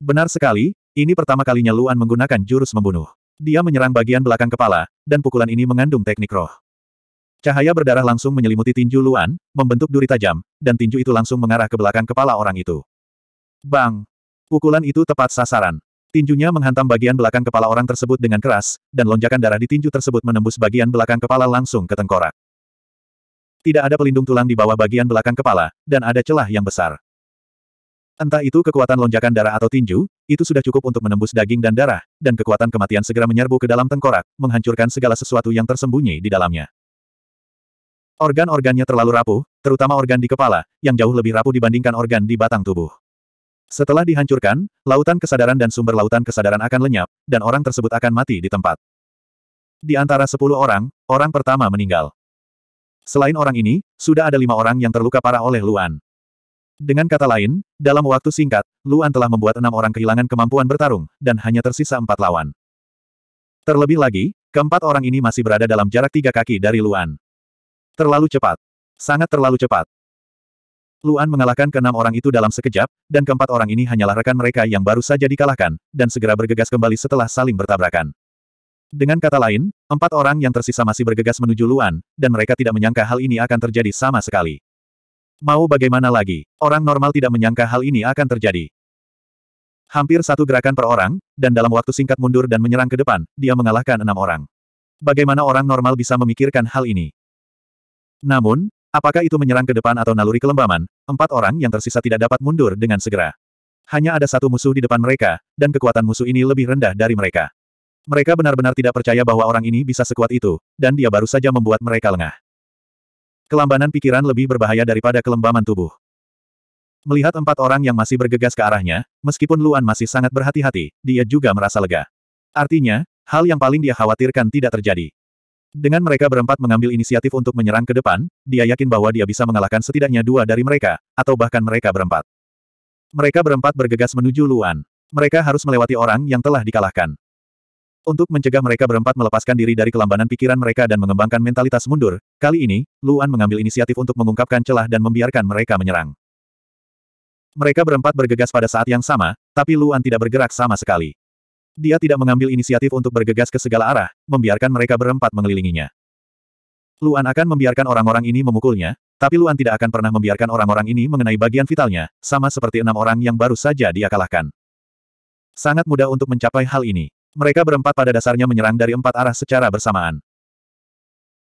Benar sekali, ini pertama kalinya Luan menggunakan jurus membunuh. Dia menyerang bagian belakang kepala, dan pukulan ini mengandung teknik roh. Cahaya berdarah langsung menyelimuti tinju Luan, membentuk duri tajam, dan tinju itu langsung mengarah ke belakang kepala orang itu. Bang! Pukulan itu tepat sasaran. Tinjunya menghantam bagian belakang kepala orang tersebut dengan keras, dan lonjakan darah di tinju tersebut menembus bagian belakang kepala langsung ke tengkorak. Tidak ada pelindung tulang di bawah bagian belakang kepala, dan ada celah yang besar. Entah itu kekuatan lonjakan darah atau tinju, itu sudah cukup untuk menembus daging dan darah, dan kekuatan kematian segera menyerbu ke dalam tengkorak, menghancurkan segala sesuatu yang tersembunyi di dalamnya. Organ-organnya terlalu rapuh, terutama organ di kepala, yang jauh lebih rapuh dibandingkan organ di batang tubuh. Setelah dihancurkan, lautan kesadaran dan sumber lautan kesadaran akan lenyap, dan orang tersebut akan mati di tempat. Di antara sepuluh orang, orang pertama meninggal. Selain orang ini, sudah ada lima orang yang terluka parah oleh Luan. Dengan kata lain, dalam waktu singkat, Luan telah membuat enam orang kehilangan kemampuan bertarung, dan hanya tersisa empat lawan. Terlebih lagi, keempat orang ini masih berada dalam jarak tiga kaki dari Luan. Terlalu cepat. Sangat terlalu cepat. Luan mengalahkan keenam orang itu dalam sekejap, dan keempat orang ini hanyalah rekan mereka yang baru saja dikalahkan, dan segera bergegas kembali setelah saling bertabrakan. Dengan kata lain, empat orang yang tersisa masih bergegas menuju Luan, dan mereka tidak menyangka hal ini akan terjadi sama sekali. Mau bagaimana lagi, orang normal tidak menyangka hal ini akan terjadi. Hampir satu gerakan per orang, dan dalam waktu singkat mundur dan menyerang ke depan, dia mengalahkan enam orang. Bagaimana orang normal bisa memikirkan hal ini? Namun, apakah itu menyerang ke depan atau naluri kelembaman, empat orang yang tersisa tidak dapat mundur dengan segera. Hanya ada satu musuh di depan mereka, dan kekuatan musuh ini lebih rendah dari mereka. Mereka benar-benar tidak percaya bahwa orang ini bisa sekuat itu, dan dia baru saja membuat mereka lengah. Kelambanan pikiran lebih berbahaya daripada kelembaman tubuh. Melihat empat orang yang masih bergegas ke arahnya, meskipun Luan masih sangat berhati-hati, dia juga merasa lega. Artinya, hal yang paling dia khawatirkan tidak terjadi. Dengan mereka berempat mengambil inisiatif untuk menyerang ke depan, dia yakin bahwa dia bisa mengalahkan setidaknya dua dari mereka, atau bahkan mereka berempat. Mereka berempat bergegas menuju Luan. Mereka harus melewati orang yang telah dikalahkan. Untuk mencegah mereka berempat melepaskan diri dari kelambanan pikiran mereka dan mengembangkan mentalitas mundur, kali ini, Luan mengambil inisiatif untuk mengungkapkan celah dan membiarkan mereka menyerang. Mereka berempat bergegas pada saat yang sama, tapi Luan tidak bergerak sama sekali. Dia tidak mengambil inisiatif untuk bergegas ke segala arah, membiarkan mereka berempat mengelilinginya. Luan akan membiarkan orang-orang ini memukulnya, tapi Luan tidak akan pernah membiarkan orang-orang ini mengenai bagian vitalnya, sama seperti enam orang yang baru saja dia kalahkan. Sangat mudah untuk mencapai hal ini. Mereka berempat pada dasarnya menyerang dari empat arah secara bersamaan.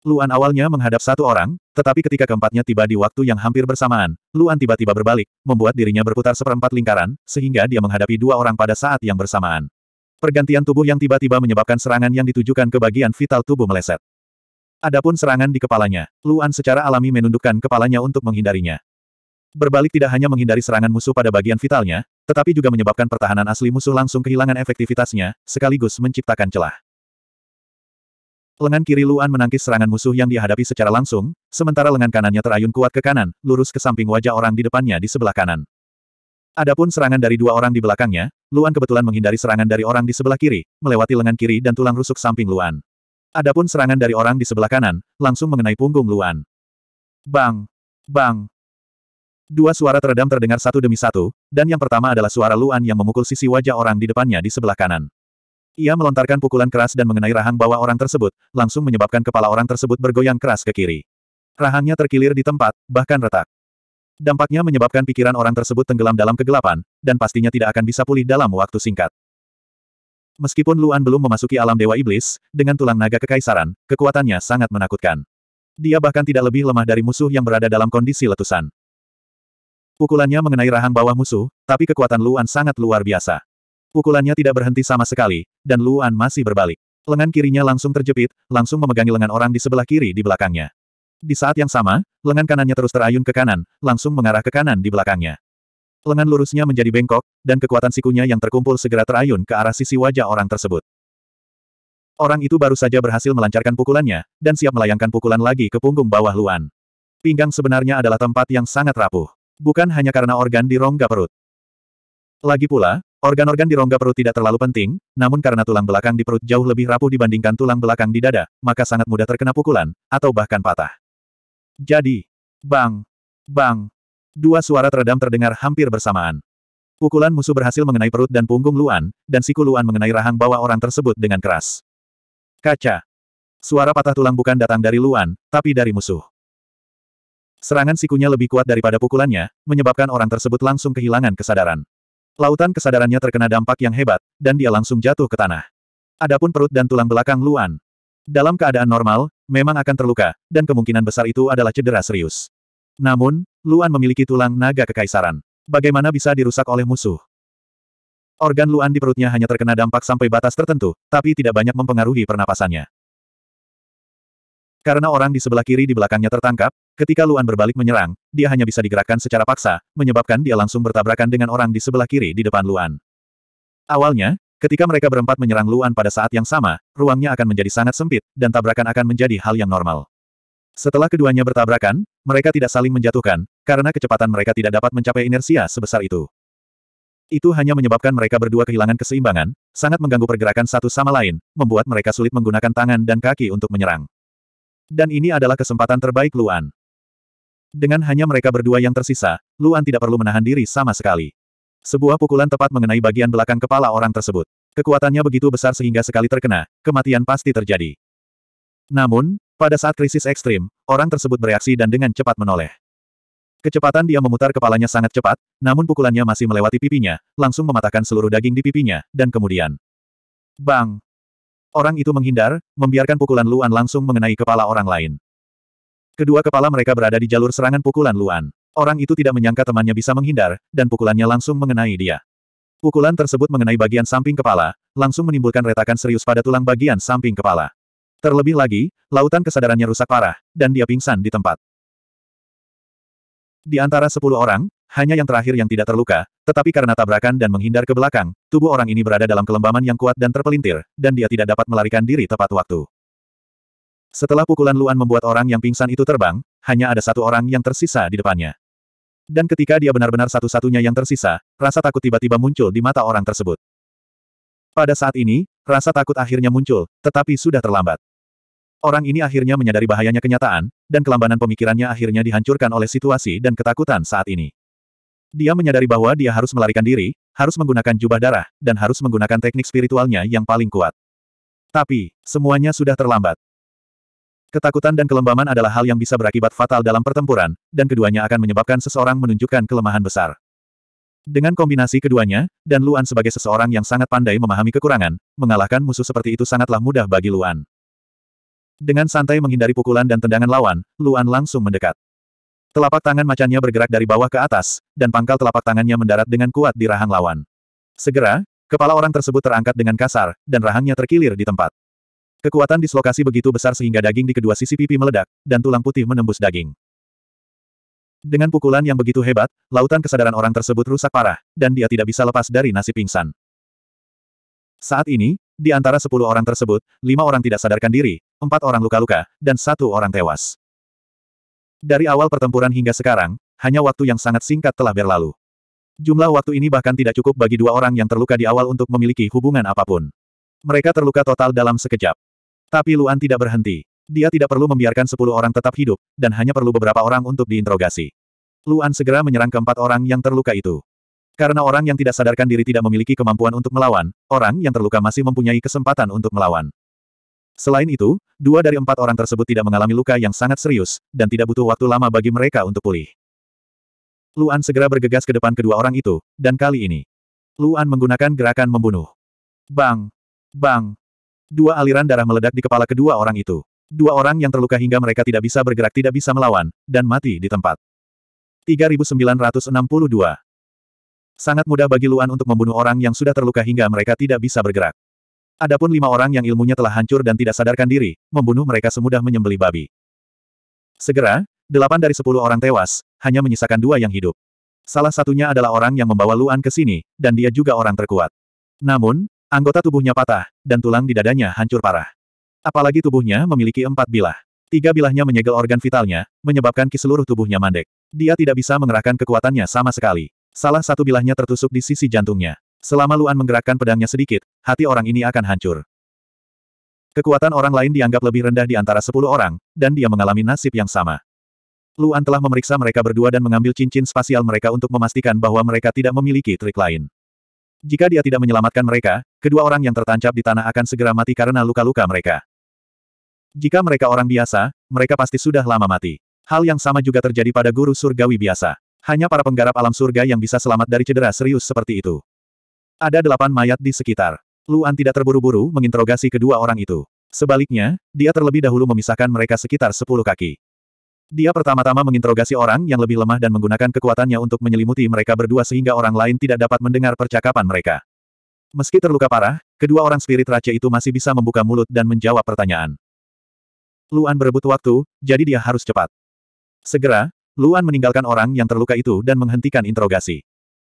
Luan awalnya menghadap satu orang, tetapi ketika keempatnya tiba di waktu yang hampir bersamaan, Luan tiba-tiba berbalik, membuat dirinya berputar seperempat lingkaran, sehingga dia menghadapi dua orang pada saat yang bersamaan. Pergantian tubuh yang tiba-tiba menyebabkan serangan yang ditujukan ke bagian vital tubuh meleset. Adapun serangan di kepalanya, Luan secara alami menundukkan kepalanya untuk menghindarinya. Berbalik tidak hanya menghindari serangan musuh pada bagian vitalnya, tetapi juga menyebabkan pertahanan asli musuh langsung kehilangan efektivitasnya, sekaligus menciptakan celah. Lengan kiri Luan menangkis serangan musuh yang dihadapi secara langsung, sementara lengan kanannya terayun kuat ke kanan, lurus ke samping wajah orang di depannya di sebelah kanan. Adapun serangan dari dua orang di belakangnya, Luan kebetulan menghindari serangan dari orang di sebelah kiri, melewati lengan kiri dan tulang rusuk samping Luan. Adapun serangan dari orang di sebelah kanan, langsung mengenai punggung Luan. Bang! Bang! Dua suara teredam terdengar satu demi satu, dan yang pertama adalah suara Luan yang memukul sisi wajah orang di depannya di sebelah kanan. Ia melontarkan pukulan keras dan mengenai rahang bawah orang tersebut, langsung menyebabkan kepala orang tersebut bergoyang keras ke kiri. Rahangnya terkilir di tempat, bahkan retak. Dampaknya menyebabkan pikiran orang tersebut tenggelam dalam kegelapan, dan pastinya tidak akan bisa pulih dalam waktu singkat. Meskipun Luan belum memasuki alam Dewa Iblis, dengan tulang naga kekaisaran, kekuatannya sangat menakutkan. Dia bahkan tidak lebih lemah dari musuh yang berada dalam kondisi letusan. Pukulannya mengenai rahang bawah musuh, tapi kekuatan Luan sangat luar biasa. Pukulannya tidak berhenti sama sekali, dan Luan masih berbalik. Lengan kirinya langsung terjepit, langsung memegangi lengan orang di sebelah kiri di belakangnya. Di saat yang sama, lengan kanannya terus terayun ke kanan, langsung mengarah ke kanan di belakangnya. Lengan lurusnya menjadi bengkok, dan kekuatan sikunya yang terkumpul segera terayun ke arah sisi wajah orang tersebut. Orang itu baru saja berhasil melancarkan pukulannya, dan siap melayangkan pukulan lagi ke punggung bawah Luan. Pinggang sebenarnya adalah tempat yang sangat rapuh. Bukan hanya karena organ di rongga perut. Lagi pula, Organ-organ di rongga perut tidak terlalu penting, namun karena tulang belakang di perut jauh lebih rapuh dibandingkan tulang belakang di dada, maka sangat mudah terkena pukulan, atau bahkan patah. Jadi, bang, bang, dua suara teredam terdengar hampir bersamaan. Pukulan musuh berhasil mengenai perut dan punggung Luan, dan siku Luan mengenai rahang bawah orang tersebut dengan keras. Kaca. Suara patah tulang bukan datang dari Luan, tapi dari musuh. Serangan sikunya lebih kuat daripada pukulannya, menyebabkan orang tersebut langsung kehilangan kesadaran. Lautan kesadarannya terkena dampak yang hebat, dan dia langsung jatuh ke tanah. Adapun perut dan tulang belakang Luan. Dalam keadaan normal, memang akan terluka, dan kemungkinan besar itu adalah cedera serius. Namun, Luan memiliki tulang naga kekaisaran. Bagaimana bisa dirusak oleh musuh? Organ Luan di perutnya hanya terkena dampak sampai batas tertentu, tapi tidak banyak mempengaruhi pernapasannya. Karena orang di sebelah kiri di belakangnya tertangkap, ketika Luan berbalik menyerang, dia hanya bisa digerakkan secara paksa, menyebabkan dia langsung bertabrakan dengan orang di sebelah kiri di depan Luan. Awalnya, ketika mereka berempat menyerang Luan pada saat yang sama, ruangnya akan menjadi sangat sempit, dan tabrakan akan menjadi hal yang normal. Setelah keduanya bertabrakan, mereka tidak saling menjatuhkan, karena kecepatan mereka tidak dapat mencapai inersia sebesar itu. Itu hanya menyebabkan mereka berdua kehilangan keseimbangan, sangat mengganggu pergerakan satu sama lain, membuat mereka sulit menggunakan tangan dan kaki untuk menyerang. Dan ini adalah kesempatan terbaik Luan. Dengan hanya mereka berdua yang tersisa, Luan tidak perlu menahan diri sama sekali. Sebuah pukulan tepat mengenai bagian belakang kepala orang tersebut. Kekuatannya begitu besar sehingga sekali terkena, kematian pasti terjadi. Namun, pada saat krisis ekstrim, orang tersebut bereaksi dan dengan cepat menoleh. Kecepatan dia memutar kepalanya sangat cepat, namun pukulannya masih melewati pipinya, langsung mematahkan seluruh daging di pipinya, dan kemudian... Bang! Orang itu menghindar, membiarkan pukulan Luan langsung mengenai kepala orang lain. Kedua kepala mereka berada di jalur serangan pukulan Luan. Orang itu tidak menyangka temannya bisa menghindar, dan pukulannya langsung mengenai dia. Pukulan tersebut mengenai bagian samping kepala, langsung menimbulkan retakan serius pada tulang bagian samping kepala. Terlebih lagi, lautan kesadarannya rusak parah, dan dia pingsan di tempat. Di antara sepuluh orang, hanya yang terakhir yang tidak terluka, tetapi karena tabrakan dan menghindar ke belakang, tubuh orang ini berada dalam kelembaman yang kuat dan terpelintir, dan dia tidak dapat melarikan diri tepat waktu. Setelah pukulan Luan membuat orang yang pingsan itu terbang, hanya ada satu orang yang tersisa di depannya. Dan ketika dia benar-benar satu-satunya yang tersisa, rasa takut tiba-tiba muncul di mata orang tersebut. Pada saat ini, rasa takut akhirnya muncul, tetapi sudah terlambat. Orang ini akhirnya menyadari bahayanya kenyataan, dan kelambanan pemikirannya akhirnya dihancurkan oleh situasi dan ketakutan saat ini. Dia menyadari bahwa dia harus melarikan diri, harus menggunakan jubah darah, dan harus menggunakan teknik spiritualnya yang paling kuat. Tapi, semuanya sudah terlambat. Ketakutan dan kelembaman adalah hal yang bisa berakibat fatal dalam pertempuran, dan keduanya akan menyebabkan seseorang menunjukkan kelemahan besar. Dengan kombinasi keduanya, dan Luan sebagai seseorang yang sangat pandai memahami kekurangan, mengalahkan musuh seperti itu sangatlah mudah bagi Luan. Dengan santai menghindari pukulan dan tendangan lawan, Luan langsung mendekat. Telapak tangan macannya bergerak dari bawah ke atas, dan pangkal telapak tangannya mendarat dengan kuat di rahang lawan. Segera, kepala orang tersebut terangkat dengan kasar, dan rahangnya terkilir di tempat. Kekuatan dislokasi begitu besar sehingga daging di kedua sisi pipi meledak, dan tulang putih menembus daging. Dengan pukulan yang begitu hebat, lautan kesadaran orang tersebut rusak parah, dan dia tidak bisa lepas dari nasib pingsan. Saat ini, di antara sepuluh orang tersebut, lima orang tidak sadarkan diri, empat orang luka-luka, dan satu orang tewas. Dari awal pertempuran hingga sekarang, hanya waktu yang sangat singkat telah berlalu. Jumlah waktu ini bahkan tidak cukup bagi dua orang yang terluka di awal untuk memiliki hubungan apa pun. Mereka terluka total dalam sekejap. Tapi Luan tidak berhenti. Dia tidak perlu membiarkan sepuluh orang tetap hidup, dan hanya perlu beberapa orang untuk diinterogasi. Luan segera menyerang keempat orang yang terluka itu. Karena orang yang tidak sadarkan diri tidak memiliki kemampuan untuk melawan, orang yang terluka masih mempunyai kesempatan untuk melawan. Selain itu, dua dari empat orang tersebut tidak mengalami luka yang sangat serius, dan tidak butuh waktu lama bagi mereka untuk pulih. Luan segera bergegas ke depan kedua orang itu, dan kali ini, Luan menggunakan gerakan membunuh. Bang! Bang! Dua aliran darah meledak di kepala kedua orang itu. Dua orang yang terluka hingga mereka tidak bisa bergerak tidak bisa melawan, dan mati di tempat. 3962 Sangat mudah bagi Luan untuk membunuh orang yang sudah terluka hingga mereka tidak bisa bergerak. Adapun lima orang yang ilmunya telah hancur dan tidak sadarkan diri, membunuh mereka semudah menyembeli babi. Segera, delapan dari sepuluh orang tewas, hanya menyisakan dua yang hidup. Salah satunya adalah orang yang membawa Luan ke sini, dan dia juga orang terkuat. Namun, anggota tubuhnya patah, dan tulang di dadanya hancur parah. Apalagi tubuhnya memiliki empat bilah. Tiga bilahnya menyegel organ vitalnya, menyebabkan ki seluruh tubuhnya mandek. Dia tidak bisa mengerahkan kekuatannya sama sekali. Salah satu bilahnya tertusuk di sisi jantungnya. Selama Luan menggerakkan pedangnya sedikit, hati orang ini akan hancur. Kekuatan orang lain dianggap lebih rendah di antara sepuluh orang, dan dia mengalami nasib yang sama. Luan telah memeriksa mereka berdua dan mengambil cincin spasial mereka untuk memastikan bahwa mereka tidak memiliki trik lain. Jika dia tidak menyelamatkan mereka, kedua orang yang tertancap di tanah akan segera mati karena luka-luka mereka. Jika mereka orang biasa, mereka pasti sudah lama mati. Hal yang sama juga terjadi pada guru surgawi biasa. Hanya para penggarap alam surga yang bisa selamat dari cedera serius seperti itu. Ada delapan mayat di sekitar. Luan tidak terburu-buru menginterogasi kedua orang itu. Sebaliknya, dia terlebih dahulu memisahkan mereka sekitar sepuluh kaki. Dia pertama-tama menginterogasi orang yang lebih lemah dan menggunakan kekuatannya untuk menyelimuti mereka berdua sehingga orang lain tidak dapat mendengar percakapan mereka. Meski terluka parah, kedua orang spirit raja itu masih bisa membuka mulut dan menjawab pertanyaan. Luan berebut waktu, jadi dia harus cepat. Segera, Luan meninggalkan orang yang terluka itu dan menghentikan interogasi.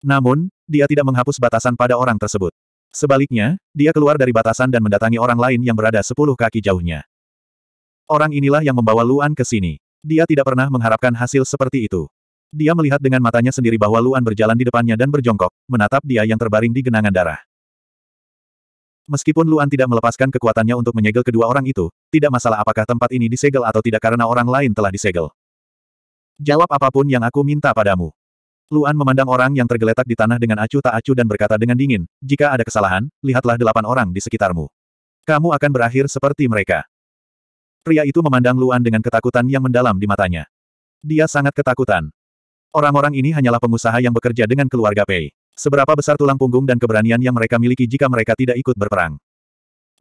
Namun, dia tidak menghapus batasan pada orang tersebut. Sebaliknya, dia keluar dari batasan dan mendatangi orang lain yang berada sepuluh kaki jauhnya. Orang inilah yang membawa Luan ke sini. Dia tidak pernah mengharapkan hasil seperti itu. Dia melihat dengan matanya sendiri bahwa Luan berjalan di depannya dan berjongkok, menatap dia yang terbaring di genangan darah. Meskipun Luan tidak melepaskan kekuatannya untuk menyegel kedua orang itu, tidak masalah apakah tempat ini disegel atau tidak karena orang lain telah disegel. Jawab apa pun yang aku minta padamu. Luan memandang orang yang tergeletak di tanah dengan acuh tak acuh dan berkata dengan dingin, jika ada kesalahan, lihatlah delapan orang di sekitarmu. Kamu akan berakhir seperti mereka. Pria itu memandang Luan dengan ketakutan yang mendalam di matanya. Dia sangat ketakutan. Orang-orang ini hanyalah pengusaha yang bekerja dengan keluarga Pei. Seberapa besar tulang punggung dan keberanian yang mereka miliki jika mereka tidak ikut berperang.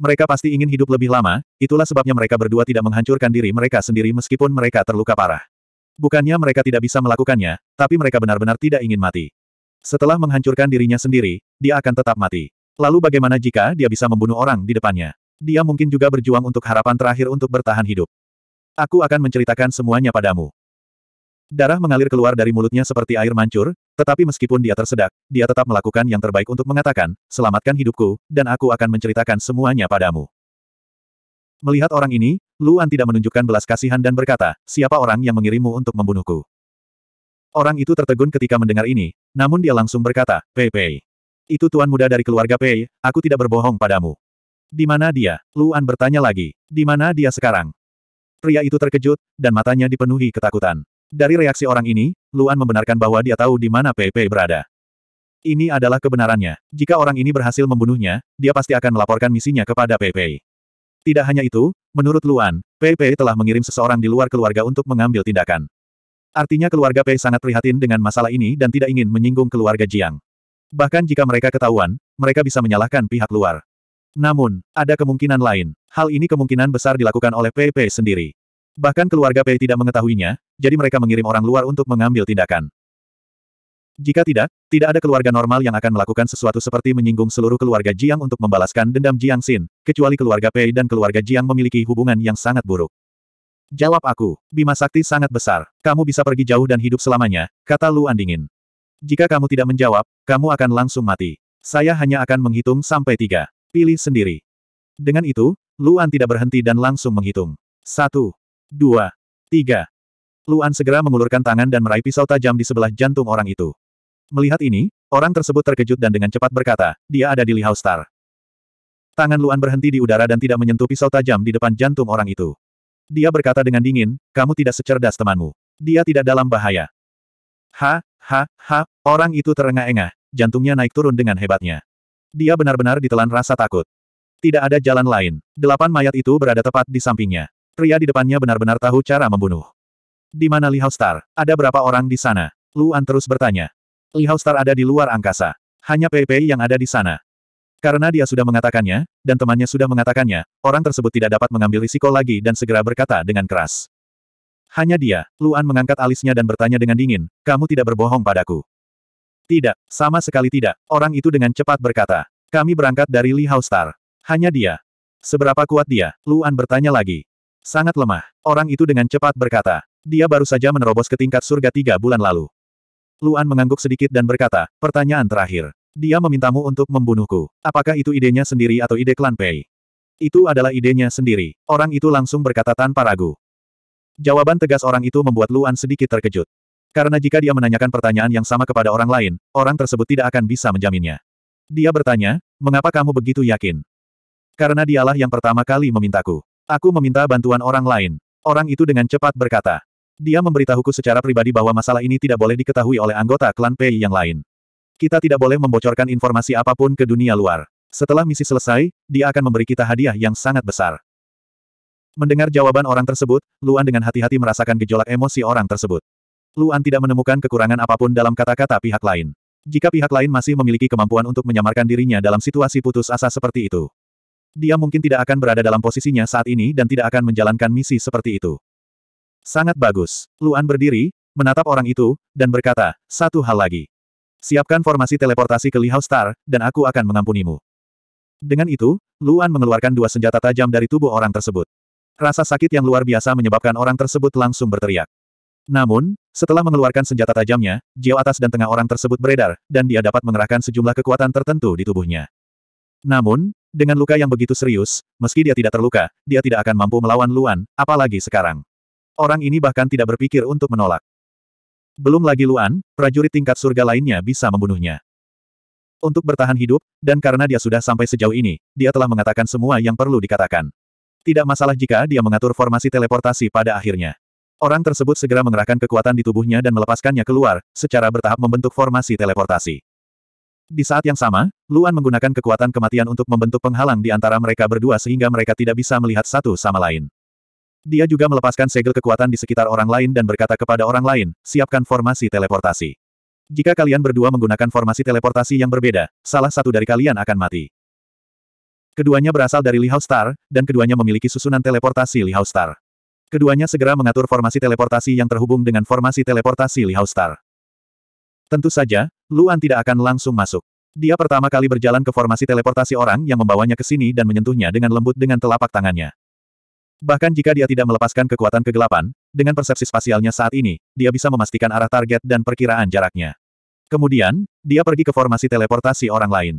Mereka pasti ingin hidup lebih lama, itulah sebabnya mereka berdua tidak menghancurkan diri mereka sendiri meskipun mereka terluka parah. Bukannya mereka tidak bisa melakukannya, tapi mereka benar-benar tidak ingin mati. Setelah menghancurkan dirinya sendiri, dia akan tetap mati. Lalu bagaimana jika dia bisa membunuh orang di depannya? Dia mungkin juga berjuang untuk harapan terakhir untuk bertahan hidup. Aku akan menceritakan semuanya padamu. Darah mengalir keluar dari mulutnya seperti air mancur, tetapi meskipun dia tersedak, dia tetap melakukan yang terbaik untuk mengatakan, selamatkan hidupku, dan aku akan menceritakan semuanya padamu. Melihat orang ini, Luan tidak menunjukkan belas kasihan dan berkata, siapa orang yang mengirimmu untuk membunuhku? Orang itu tertegun ketika mendengar ini, namun dia langsung berkata, Pei Pei. Itu tuan muda dari keluarga Pei, aku tidak berbohong padamu. Di mana dia? Luan bertanya lagi. Di mana dia sekarang? Pria itu terkejut, dan matanya dipenuhi ketakutan. Dari reaksi orang ini, Luan membenarkan bahwa dia tahu di mana Pei berada. Ini adalah kebenarannya. Jika orang ini berhasil membunuhnya, dia pasti akan melaporkan misinya kepada Pei Tidak hanya itu, menurut Luan, Pei telah mengirim seseorang di luar keluarga untuk mengambil tindakan. Artinya keluarga Pei sangat prihatin dengan masalah ini dan tidak ingin menyinggung keluarga Jiang. Bahkan jika mereka ketahuan, mereka bisa menyalahkan pihak luar. Namun, ada kemungkinan lain. Hal ini kemungkinan besar dilakukan oleh PP sendiri. Bahkan keluarga P tidak mengetahuinya, jadi mereka mengirim orang luar untuk mengambil tindakan. Jika tidak, tidak ada keluarga normal yang akan melakukan sesuatu seperti menyinggung seluruh keluarga Jiang untuk membalaskan dendam Jiang Xin, kecuali keluarga Pei dan keluarga Jiang memiliki hubungan yang sangat buruk. Jawab aku, Bima Sakti sangat besar, kamu bisa pergi jauh dan hidup selamanya, kata Luan dingin. Jika kamu tidak menjawab, kamu akan langsung mati. Saya hanya akan menghitung sampai tiga. Pilih sendiri. Dengan itu, Luan tidak berhenti dan langsung menghitung. Satu, dua, tiga. Luan segera mengulurkan tangan dan meraih pisau tajam di sebelah jantung orang itu. Melihat ini, orang tersebut terkejut dan dengan cepat berkata, dia ada di Li Star. Tangan Luan berhenti di udara dan tidak menyentuh pisau tajam di depan jantung orang itu. Dia berkata dengan dingin, kamu tidak secerdas temanmu. Dia tidak dalam bahaya. Ha, ha, ha, orang itu terengah-engah, jantungnya naik turun dengan hebatnya. Dia benar-benar ditelan rasa takut. Tidak ada jalan lain. Delapan mayat itu berada tepat di sampingnya. Pria di depannya benar-benar tahu cara membunuh. Di mana Li Star? Ada berapa orang di sana? Luan terus bertanya. Li Star ada di luar angkasa. Hanya Pei Pei yang ada di sana. Karena dia sudah mengatakannya, dan temannya sudah mengatakannya, orang tersebut tidak dapat mengambil risiko lagi dan segera berkata dengan keras. Hanya dia, Luan mengangkat alisnya dan bertanya dengan dingin, kamu tidak berbohong padaku. Tidak, sama sekali tidak. Orang itu dengan cepat berkata. Kami berangkat dari Li Star. Hanya dia. Seberapa kuat dia? Luan bertanya lagi. Sangat lemah. Orang itu dengan cepat berkata. Dia baru saja menerobos ke tingkat surga tiga bulan lalu. Luan mengangguk sedikit dan berkata, pertanyaan terakhir. Dia memintamu untuk membunuhku. Apakah itu idenya sendiri atau ide klan Pei? Itu adalah idenya sendiri. Orang itu langsung berkata tanpa ragu. Jawaban tegas orang itu membuat Luan sedikit terkejut. Karena jika dia menanyakan pertanyaan yang sama kepada orang lain, orang tersebut tidak akan bisa menjaminnya. Dia bertanya, mengapa kamu begitu yakin? Karena dialah yang pertama kali memintaku. Aku meminta bantuan orang lain. Orang itu dengan cepat berkata. Dia memberitahuku secara pribadi bahwa masalah ini tidak boleh diketahui oleh anggota klan Pei yang lain. Kita tidak boleh membocorkan informasi apa pun ke dunia luar. Setelah misi selesai, dia akan memberi kita hadiah yang sangat besar. Mendengar jawaban orang tersebut, Luan dengan hati-hati merasakan gejolak emosi orang tersebut. Luan tidak menemukan kekurangan apa pun dalam kata-kata pihak lain. Jika pihak lain masih memiliki kemampuan untuk menyamarkan dirinya dalam situasi putus asa seperti itu, dia mungkin tidak akan berada dalam posisinya saat ini dan tidak akan menjalankan misi seperti itu. Sangat bagus. Luan berdiri, menatap orang itu, dan berkata, satu hal lagi. Siapkan formasi teleportasi ke Li Hao Star, dan aku akan mengampunimu. Dengan itu, Luan mengeluarkan dua senjata tajam dari tubuh orang tersebut. Rasa sakit yang luar biasa menyebabkan orang tersebut langsung berteriak. Namun, setelah mengeluarkan senjata tajamnya, jiwa atas dan tengah orang tersebut beredar, dan dia dapat mengerahkan sejumlah kekuatan tertentu di tubuhnya. Namun, dengan luka yang begitu serius, meski dia tidak terluka, dia tidak akan mampu melawan Luan, apalagi sekarang. Orang ini bahkan tidak berpikir untuk menolak. Belum lagi Luan, prajurit tingkat surga lainnya bisa membunuhnya. Untuk bertahan hidup, dan karena dia sudah sampai sejauh ini, dia telah mengatakan semua yang perlu dikatakan. Tidak masalah jika dia mengatur formasi teleportasi pada akhirnya. Orang tersebut segera mengerahkan kekuatan di tubuhnya dan melepaskannya keluar, secara bertahap membentuk formasi teleportasi. Di saat yang sama, Luan menggunakan kekuatan kematian untuk membentuk penghalang di antara mereka berdua sehingga mereka tidak bisa melihat satu sama lain. Dia juga melepaskan segel kekuatan di sekitar orang lain dan berkata kepada orang lain, siapkan formasi teleportasi. Jika kalian berdua menggunakan formasi teleportasi yang berbeda, salah satu dari kalian akan mati. Keduanya berasal dari Li Hao Star, dan keduanya memiliki susunan teleportasi Li Hao Star. Keduanya segera mengatur formasi teleportasi yang terhubung dengan formasi teleportasi Li Hao Star. Tentu saja, Luan tidak akan langsung masuk. Dia pertama kali berjalan ke formasi teleportasi orang yang membawanya ke sini dan menyentuhnya dengan lembut dengan telapak tangannya. Bahkan jika dia tidak melepaskan kekuatan kegelapan, dengan persepsi spasialnya saat ini, dia bisa memastikan arah target dan perkiraan jaraknya. Kemudian, dia pergi ke formasi teleportasi orang lain.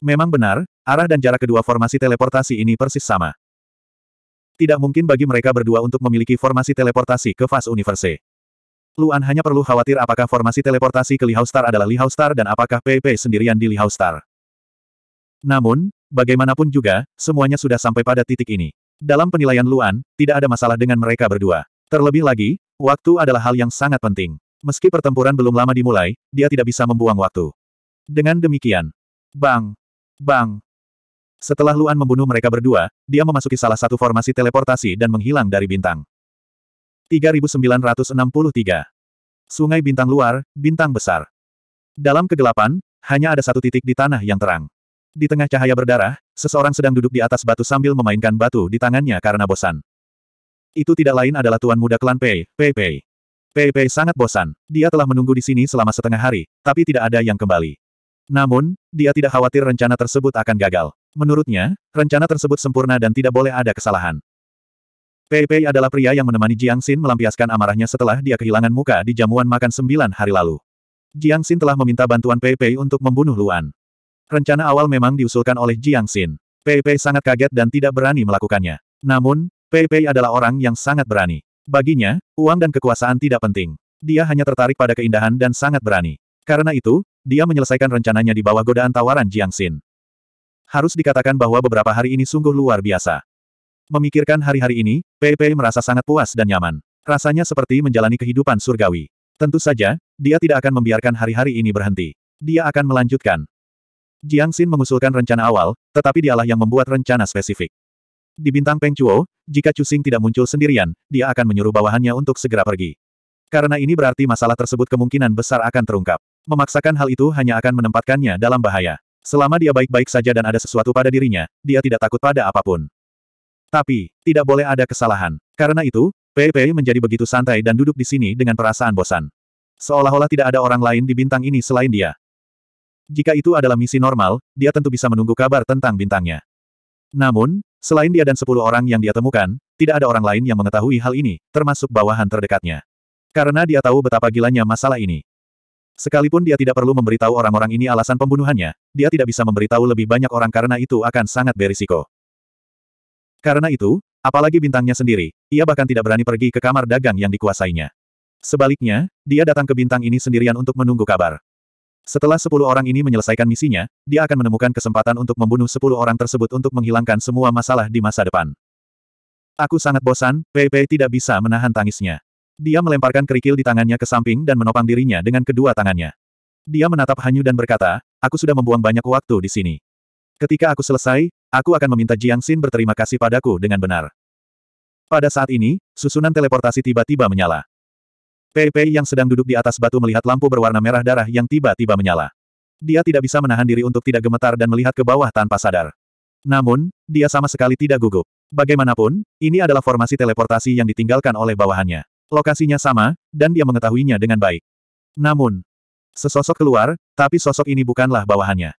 Memang benar, arah dan jarak kedua formasi teleportasi ini persis sama. Tidak mungkin bagi mereka berdua untuk memiliki formasi teleportasi ke Fast Universe. Luan hanya perlu khawatir apakah formasi teleportasi ke Li Hao Star adalah Li Hao Star dan apakah PP sendirian di Li Hao Star. Namun, bagaimanapun juga, semuanya sudah sampai pada titik ini. Dalam penilaian Luan, tidak ada masalah dengan mereka berdua. Terlebih lagi, waktu adalah hal yang sangat penting. Meski pertempuran belum lama dimulai, dia tidak bisa membuang waktu. Dengan demikian, bang, bang. Setelah Luan membunuh mereka berdua, dia memasuki salah satu formasi teleportasi dan menghilang dari bintang. 3963. Sungai bintang luar, bintang besar. Dalam kegelapan, hanya ada satu titik di tanah yang terang. Di tengah cahaya berdarah, seseorang sedang duduk di atas batu sambil memainkan batu di tangannya karena bosan. Itu tidak lain adalah Tuan Muda Klan Pei, Pei Pei. Pei Pei sangat bosan. Dia telah menunggu di sini selama setengah hari, tapi tidak ada yang kembali. Namun, dia tidak khawatir rencana tersebut akan gagal. Menurutnya, rencana tersebut sempurna dan tidak boleh ada kesalahan. Pei Pei adalah pria yang menemani Jiang Xin melampiaskan amarahnya setelah dia kehilangan muka di jamuan makan sembilan hari lalu. Jiang Xin telah meminta bantuan Pei Pei untuk membunuh Luan. Rencana awal memang diusulkan oleh Jiang Xin. Pei Pei sangat kaget dan tidak berani melakukannya. Namun, Pei Pei adalah orang yang sangat berani. Baginya, uang dan kekuasaan tidak penting. Dia hanya tertarik pada keindahan dan sangat berani. Karena itu, dia menyelesaikan rencananya di bawah godaan tawaran Jiang Xin. Harus dikatakan bahwa beberapa hari ini sungguh luar biasa. Memikirkan hari-hari ini, Pei merasa sangat puas dan nyaman. Rasanya seperti menjalani kehidupan surgawi. Tentu saja, dia tidak akan membiarkan hari-hari ini berhenti. Dia akan melanjutkan. Jiang Xin mengusulkan rencana awal, tetapi dialah yang membuat rencana spesifik. Di bintang Peng Chuo, jika Chu Xing tidak muncul sendirian, dia akan menyuruh bawahannya untuk segera pergi. Karena ini berarti masalah tersebut kemungkinan besar akan terungkap. Memaksakan hal itu hanya akan menempatkannya dalam bahaya. Selama dia baik-baik saja dan ada sesuatu pada dirinya, dia tidak takut pada apa pun. Tapi, tidak boleh ada kesalahan. Karena itu, Pei menjadi begitu santai dan duduk di sini dengan perasaan bosan. Seolah-olah tidak ada orang lain di bintang ini selain dia. Jika itu adalah misi normal, dia tentu bisa menunggu kabar tentang bintangnya. Namun, selain dia dan sepuluh orang yang dia temukan, tidak ada orang lain yang mengetahui hal ini, termasuk bawahan terdekatnya. Karena dia tahu betapa gilanya masalah ini. Sekalipun dia tidak perlu memberitahu orang-orang ini alasan pembunuhannya, dia tidak bisa memberitahu lebih banyak orang karena itu akan sangat berisiko. Karena itu, apalagi bintangnya sendiri, ia bahkan tidak berani pergi ke kamar dagang yang dikuasainya. Sebaliknya, dia datang ke bintang ini sendirian untuk menunggu kabar. Setelah sepuluh orang ini menyelesaikan misinya, dia akan menemukan kesempatan untuk membunuh sepuluh orang tersebut untuk menghilangkan semua masalah di masa depan. Aku sangat bosan, Pei tidak bisa menahan tangisnya. Dia melemparkan kerikil di tangannya ke samping dan menopang dirinya dengan kedua tangannya. Dia menatap Hanyu dan berkata, aku sudah membuang banyak waktu di sini. Ketika aku selesai, aku akan meminta Jiang Xin berterima kasih padaku dengan benar. Pada saat ini, susunan teleportasi tiba-tiba menyala. Pei Pei yang sedang duduk di atas batu melihat lampu berwarna merah darah yang tiba-tiba menyala. Dia tidak bisa menahan diri untuk tidak gemetar dan melihat ke bawah tanpa sadar. Namun, dia sama sekali tidak gugup. Bagaimanapun, ini adalah formasi teleportasi yang ditinggalkan oleh bawahannya. Lokasinya sama, dan dia mengetahuinya dengan baik. Namun, sesosok keluar, tapi sosok ini bukanlah bawahannya.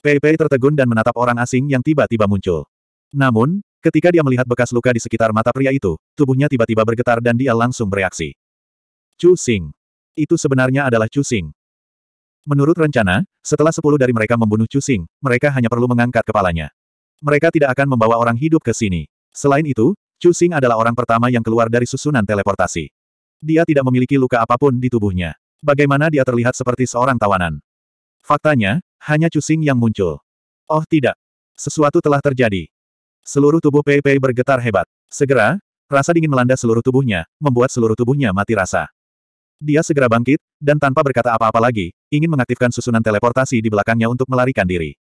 Pei Pei tertegun dan menatap orang asing yang tiba-tiba muncul. Namun, ketika dia melihat bekas luka di sekitar mata pria itu, tubuhnya tiba-tiba bergetar dan dia langsung bereaksi. Chu Xing. Itu sebenarnya adalah Chu Xing. Menurut rencana, setelah sepuluh dari mereka membunuh Chu Xing, mereka hanya perlu mengangkat kepalanya. Mereka tidak akan membawa orang hidup ke sini. Selain itu, Chu Xing adalah orang pertama yang keluar dari susunan teleportasi. Dia tidak memiliki luka apa pun di tubuhnya. Bagaimana dia terlihat seperti seorang tawanan? Faktanya, hanya Chu Xing yang muncul. Oh tidak. Sesuatu telah terjadi. Seluruh tubuh Pei Pei bergetar hebat. Segera, rasa dingin melanda seluruh tubuhnya, membuat seluruh tubuhnya mati rasa. Dia segera bangkit, dan tanpa berkata apa-apa lagi, ingin mengaktifkan susunan teleportasi di belakangnya untuk melarikan diri.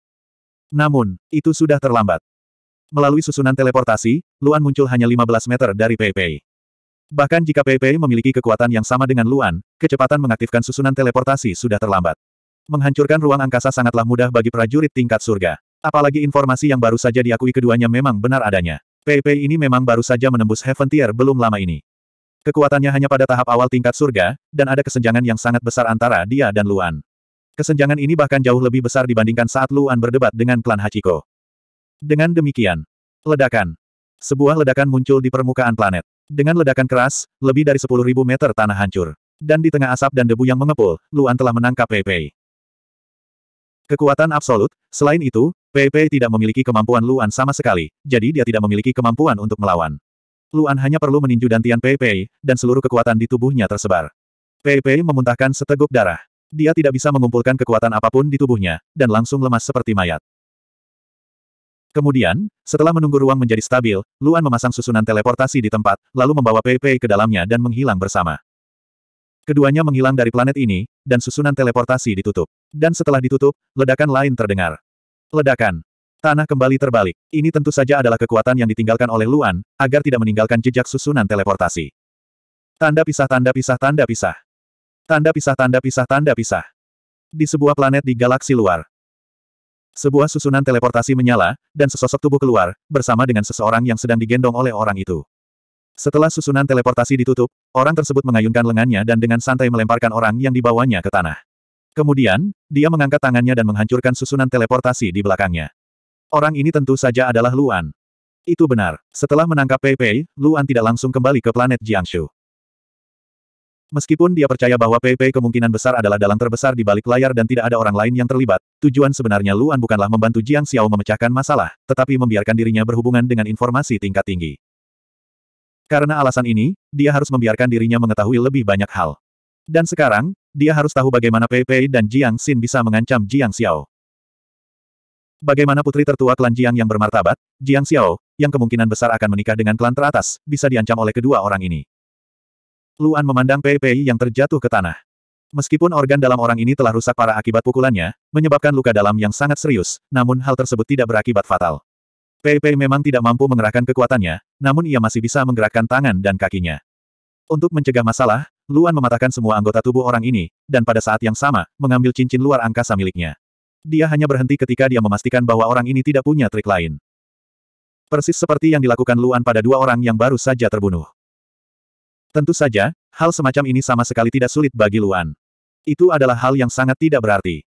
Namun, itu sudah terlambat. Melalui susunan teleportasi, Luan muncul hanya 15 meter dari Pei Pei. Bahkan jika Pei Pei memiliki kekuatan yang sama dengan Luan, kecepatan mengaktifkan susunan teleportasi sudah terlambat. Menghancurkan ruang angkasa sangatlah mudah bagi prajurit tingkat surga. Apalagi informasi yang baru saja diakui keduanya memang benar adanya. Pei Pei ini memang baru saja menembus Heaven Tier belum lama ini. Kekuatannya hanya pada tahap awal tingkat surga, dan ada kesenjangan yang sangat besar antara dia dan Luan. Kesenjangan ini bahkan jauh lebih besar dibandingkan saat Luan berdebat dengan klan Hachiko. Dengan demikian, ledakan. Sebuah ledakan muncul di permukaan planet. Dengan ledakan keras, lebih dari 10.000 meter tanah hancur. Dan di tengah asap dan debu yang mengepul, Luan telah menangkap Pei Pei. Kekuatan absolut, selain itu, Pei Pei tidak memiliki kemampuan Luan sama sekali, jadi dia tidak memiliki kemampuan untuk melawan. Luan hanya perlu meninju dantian Pei Pei, dan seluruh kekuatan di tubuhnya tersebar. Pei Pei memuntahkan seteguk darah. Dia tidak bisa mengumpulkan kekuatan apa pun di tubuhnya, dan langsung lemas seperti mayat. Kemudian, setelah menunggu ruang menjadi stabil, Luan memasang susunan teleportasi di tempat, lalu membawa Pei Pei ke dalamnya dan menghilang bersama. Keduanya menghilang dari planet ini, dan susunan teleportasi ditutup. Dan setelah ditutup, ledakan lain terdengar. Ledakan. Tanah kembali terbalik. Ini tentu saja adalah kekuatan yang ditinggalkan oleh Luan, agar tidak meninggalkan jejak susunan teleportasi. Tanda pisah tanda pisah tanda pisah. Tanda pisah tanda pisah tanda pisah. Di sebuah planet di galaksi luar. Sebuah susunan teleportasi menyala, dan sesosok tubuh keluar, bersama dengan seseorang yang sedang digendong oleh orang itu. Setelah susunan teleportasi ditutup, orang tersebut mengayunkan lengannya dan dengan santai melemparkan orang yang dibawanya ke tanah. Kemudian, dia mengangkat tangannya dan menghancurkan susunan teleportasi di belakangnya. Orang ini tentu saja adalah Luan. Itu benar. Setelah menangkap Pei Pei, Luan tidak langsung kembali ke planet Jiangsu. Meskipun dia percaya bahwa Pei kemungkinan besar adalah dalang terbesar di balik layar dan tidak ada orang lain yang terlibat, tujuan sebenarnya Luan bukanlah membantu Jiang Xiao memecahkan masalah, tetapi membiarkan dirinya berhubungan dengan informasi tingkat tinggi. Karena alasan ini, dia harus membiarkan dirinya mengetahui lebih banyak hal. Dan sekarang, dia harus tahu bagaimana Pei dan Jiang Xin bisa mengancam Jiang Xiao. Bagaimana putri tertua klan Jiang yang bermartabat, Jiang Xiao, yang kemungkinan besar akan menikah dengan klan teratas, bisa diancam oleh kedua orang ini. Luan memandang Pei Pei yang terjatuh ke tanah. Meskipun organ dalam orang ini telah rusak parah akibat pukulannya, menyebabkan luka dalam yang sangat serius, namun hal tersebut tidak berakibat fatal. Pei Pei memang tidak mampu mengerahkan kekuatannya, namun ia masih bisa menggerakkan tangan dan kakinya. Untuk mencegah masalah, Luan mematahkan semua anggota tubuh orang ini, dan pada saat yang sama, mengambil cincin luar angkasa miliknya. Dia hanya berhenti ketika dia memastikan bahwa orang ini tidak punya trik lain. Persis seperti yang dilakukan Luan pada dua orang yang baru saja terbunuh. Tentu saja, hal semacam ini sama sekali tidak sulit bagi Luan. Itu adalah hal yang sangat tidak berarti.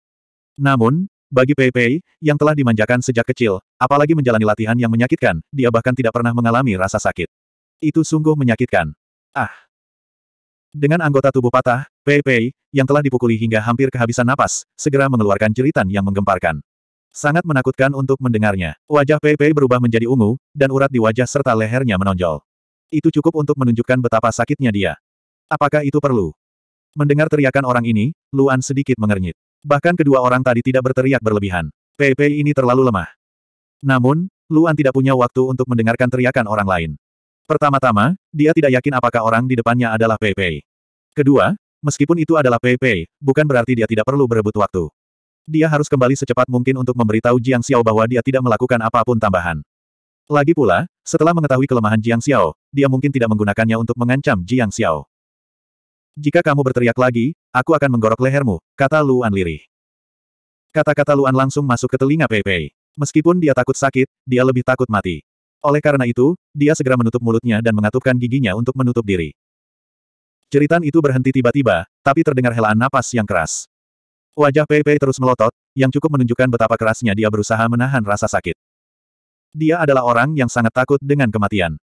Namun, bagi Pei Pei, yang telah dimanjakan sejak kecil, apalagi menjalani latihan yang menyakitkan, dia bahkan tidak pernah mengalami rasa sakit. Itu sungguh menyakitkan. Ah! Dengan anggota tubuh patah, Pei Pei, yang telah dipukuli hingga hampir kehabisan napas, segera mengeluarkan jeritan yang menggemparkan. Sangat menakutkan untuk mendengarnya. Wajah Pei Pei berubah menjadi ungu, dan urat di wajah serta lehernya menonjol. Itu cukup untuk menunjukkan betapa sakitnya dia. Apakah itu perlu? Mendengar teriakan orang ini, Luan sedikit mengernyit. Bahkan kedua orang tadi tidak berteriak berlebihan. Pei ini terlalu lemah. Namun, Luan tidak punya waktu untuk mendengarkan teriakan orang lain. Pertama-tama, dia tidak yakin apakah orang di depannya adalah Pei. Kedua, meskipun itu adalah Pei, bukan berarti dia tidak perlu berebut waktu. Dia harus kembali secepat mungkin untuk memberitahu Jiang Xiao bahwa dia tidak melakukan apa pun tambahan. Lagi pula, setelah mengetahui kelemahan Jiang Xiao, dia mungkin tidak menggunakannya untuk mengancam Jiang Xiao. Jika kamu berteriak lagi, aku akan menggorok lehermu, kata Luan lirih. Kata-kata Luan langsung masuk ke telinga Pei Pei. Meskipun dia takut sakit, dia lebih takut mati. Oleh karena itu, dia segera menutup mulutnya dan mengatupkan giginya untuk menutup diri. Jeritan itu berhenti tiba-tiba, tapi terdengar helaan napas yang keras. Wajah Pei Pei terus melotot, yang cukup menunjukkan betapa kerasnya dia berusaha menahan rasa sakit. Dia adalah orang yang sangat takut dengan kematian.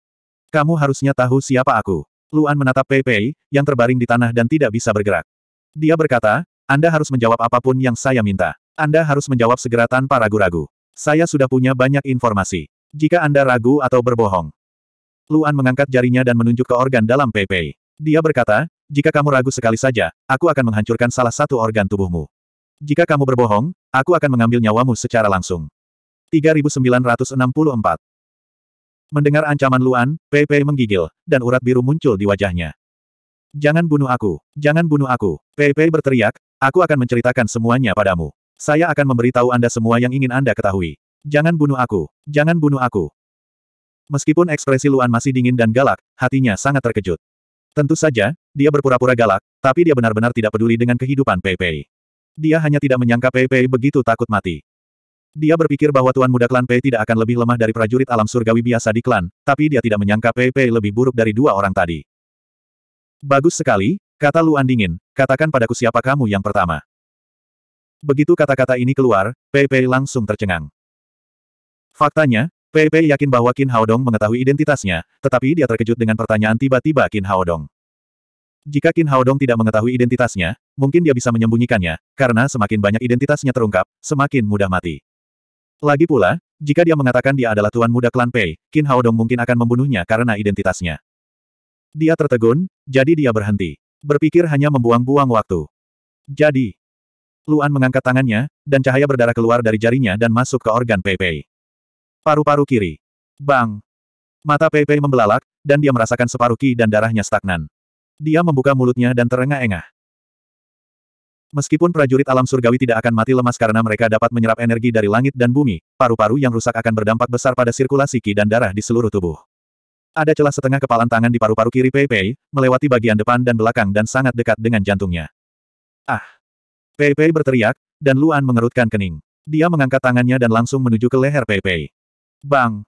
Kamu harusnya tahu siapa aku. Luan menatap Pei Pei, yang terbaring di tanah dan tidak bisa bergerak. Dia berkata, Anda harus menjawab apa pun yang saya minta. Anda harus menjawab segera tanpa ragu-ragu. Saya sudah punya banyak informasi. Jika Anda ragu atau berbohong. Luan mengangkat jarinya dan menunjuk ke organ dalam Pei Dia berkata, jika kamu ragu sekali saja, aku akan menghancurkan salah satu organ tubuhmu. Jika kamu berbohong, aku akan mengambil nyawamu secara langsung. 3964 Mendengar ancaman Luan, Pei menggigil, dan urat biru muncul di wajahnya. Jangan bunuh aku, jangan bunuh aku. Pei berteriak, aku akan menceritakan semuanya padamu. Saya akan memberitahu Anda semua yang ingin Anda ketahui. Jangan bunuh aku. Jangan bunuh aku. Meskipun ekspresi Luan masih dingin dan galak, hatinya sangat terkejut. Tentu saja, dia berpura-pura galak, tapi dia benar-benar tidak peduli dengan kehidupan Pei Pei. Dia hanya tidak menyangka Pei Pei begitu takut mati. Dia berpikir bahwa Tuan Muda Klan Pei tidak akan lebih lemah dari prajurit alam surgawi biasa di klan, tapi dia tidak menyangka Pei Pei lebih buruk dari dua orang tadi. Bagus sekali, kata Luan dingin, katakan padaku siapa kamu yang pertama. Begitu kata-kata ini keluar, Pei Pei langsung tercengang. Faktanya, Pei Pei yakin bahwa Qin Haodong mengetahui identitasnya, tetapi dia terkejut dengan pertanyaan tiba-tiba Qin Haodong. Jika Qin Haodong tidak mengetahui identitasnya, mungkin dia bisa menyembunyikannya, karena semakin banyak identitasnya terungkap, semakin mudah mati. Lagi pula, jika dia mengatakan dia adalah tuan muda klan Pei, Qin Haodong mungkin akan membunuhnya karena identitasnya. Dia tertegun, jadi dia berhenti. Berpikir hanya membuang-buang waktu. Jadi, Luan mengangkat tangannya, dan cahaya berdarah keluar dari jarinya dan masuk ke organ Pei Pei. Paru-paru kiri. Bang! Mata Pei Pei membelalak, dan dia merasakan separuh ki dan darahnya stagnan. Dia membuka mulutnya dan terengah-engah. Meskipun prajurit alam surgawi tidak akan mati lemas karena mereka dapat menyerap energi dari langit dan bumi, paru-paru yang rusak akan berdampak besar pada sirkulasi ki dan darah di seluruh tubuh. Ada celah setengah kepalan tangan di paru-paru kiri Pei Pei, melewati bagian depan dan belakang dan sangat dekat dengan jantungnya. Ah! Pei Pei berteriak, dan Luan mengerutkan kening. Dia mengangkat tangannya dan langsung menuju ke leher Pei Pei. Bang!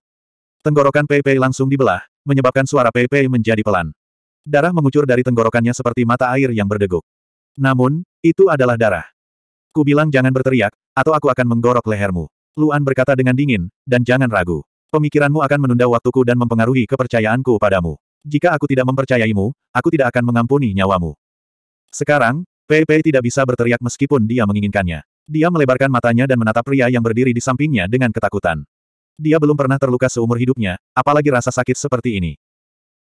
Tenggorokan Pei Pei langsung dibelah, menyebabkan suara Pei Pei menjadi pelan. Darah mengucur dari tenggorokannya seperti mata air yang berdeguk. Namun, itu adalah darah. Ku bilang jangan berteriak, atau aku akan menggorok lehermu. Luan berkata dengan dingin, dan jangan ragu. Pemikiranmu akan menunda waktuku dan mempengaruhi kepercayaanku padamu. Jika aku tidak mempercayaimu, aku tidak akan mengampuni nyawamu. Sekarang, Pei Pei tidak bisa berteriak meskipun dia menginginkannya. Dia melebarkan matanya dan menatap pria yang berdiri di sampingnya dengan ketakutan. Dia belum pernah terluka seumur hidupnya, apalagi rasa sakit seperti ini.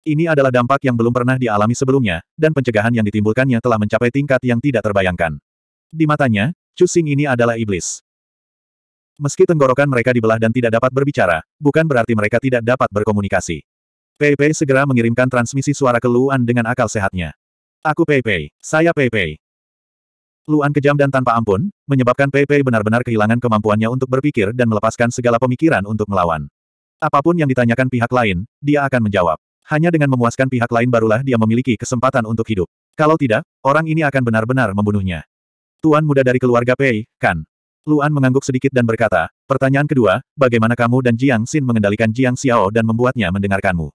Ini adalah dampak yang belum pernah dialami sebelumnya, dan pencegahan yang ditimbulkannya telah mencapai tingkat yang tidak terbayangkan. Di matanya, Cusing ini adalah iblis. Meski tenggorokan mereka dibelah dan tidak dapat berbicara, bukan berarti mereka tidak dapat berkomunikasi. Pei Pei segera mengirimkan transmisi suara ke Luan dengan akal sehatnya. Aku Pei Pei, saya Pei Pei. Luan kejam dan tanpa ampun, menyebabkan Pei Pei benar-benar kehilangan kemampuannya untuk berpikir dan melepaskan segala pemikiran untuk melawan. Apa pun yang ditanyakan pihak lain, dia akan menjawab. Hanya dengan memuaskan pihak lain barulah dia memiliki kesempatan untuk hidup. Kalau tidak, orang ini akan benar-benar membunuhnya. Tuan muda dari keluarga Pei, kan? Luan mengangguk sedikit dan berkata, pertanyaan kedua, bagaimana kamu dan Jiang Xin mengendalikan Jiang Xiao dan membuatnya mendengarkanmu?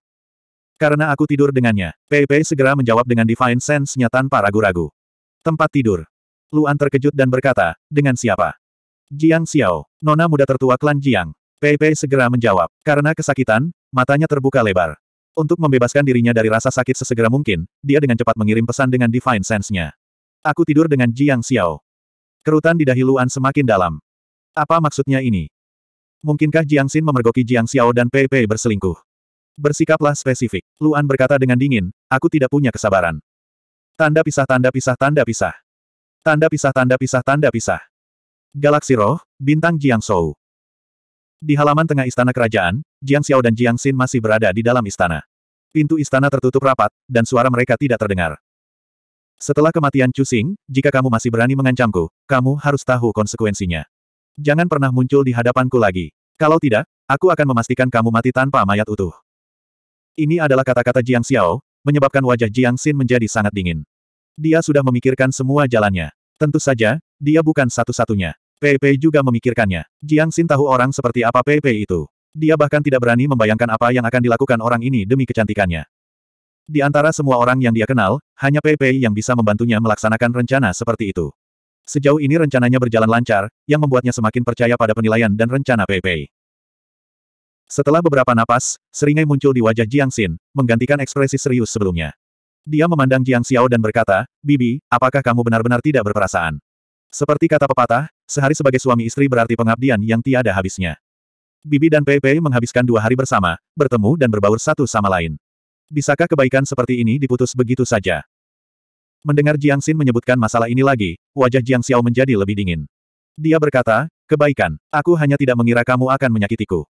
Karena aku tidur dengannya, Pei Pei segera menjawab dengan Divine Sense-nya tanpa ragu-ragu. Tempat tidur. Luan terkejut dan berkata, dengan siapa? Jiang Xiao, nona muda tertua klan Jiang. Pei Pei segera menjawab, karena kesakitan, matanya terbuka lebar. Untuk membebaskan dirinya dari rasa sakit sesegera mungkin, dia dengan cepat mengirim pesan dengan Divine Sense-nya. Aku tidur dengan Jiang Xiao. Kerutan di dahi Luan semakin dalam. Apa maksudnya ini? Mungkinkah Jiang Xin memergoki Jiang Xiao dan Pei Pei berselingkuh? Bersikaplah spesifik. Luan berkata dengan dingin, aku tidak punya kesabaran. Tanda pisah tanda pisah tanda pisah. Tanda pisah tanda pisah tanda pisah. Galaksi Roh, Bintang Jiang Shou. Di halaman tengah istana kerajaan, Jiang Xiao dan Jiang Xin masih berada di dalam istana. Pintu istana tertutup rapat, dan suara mereka tidak terdengar. Setelah kematian Chu Xing, jika kamu masih berani mengancamku, kamu harus tahu konsekuensinya. Jangan pernah muncul di hadapanku lagi. Kalau tidak, aku akan memastikan kamu mati tanpa mayat utuh. Ini adalah kata-kata Jiang Xiao, menyebabkan wajah Jiang Xin menjadi sangat dingin. Dia sudah memikirkan semua jalannya. Tentu saja, dia bukan satu-satunya. Pei Pei juga memikirkannya. Jiang Xin tahu orang seperti apa Pei Pei itu. Dia bahkan tidak berani membayangkan apa yang akan dilakukan orang ini demi kecantikannya. Di antara semua orang yang dia kenal, hanya Pei Pei yang bisa membantunya melaksanakan rencana seperti itu. Sejauh ini rencananya berjalan lancar, yang membuatnya semakin percaya pada penilaian dan rencana Pei Pei. Setelah beberapa napas, seringai muncul di wajah Jiang Xin, menggantikan ekspresi serius sebelumnya. Dia memandang Jiang Xiao dan berkata, Bibi, apakah kamu benar-benar tidak berperasaan? Seperti kata pepatah, sehari sebagai suami istri berarti pengabdian yang tiada habisnya. Bibi dan Pei menghabiskan dua hari bersama, bertemu dan berbaur satu sama lain. Bisakah kebaikan seperti ini diputus begitu saja? Mendengar Jiang Xin menyebutkan masalah ini lagi, wajah Jiang Xiao menjadi lebih dingin. Dia berkata, kebaikan, aku hanya tidak mengira kamu akan menyakitiku.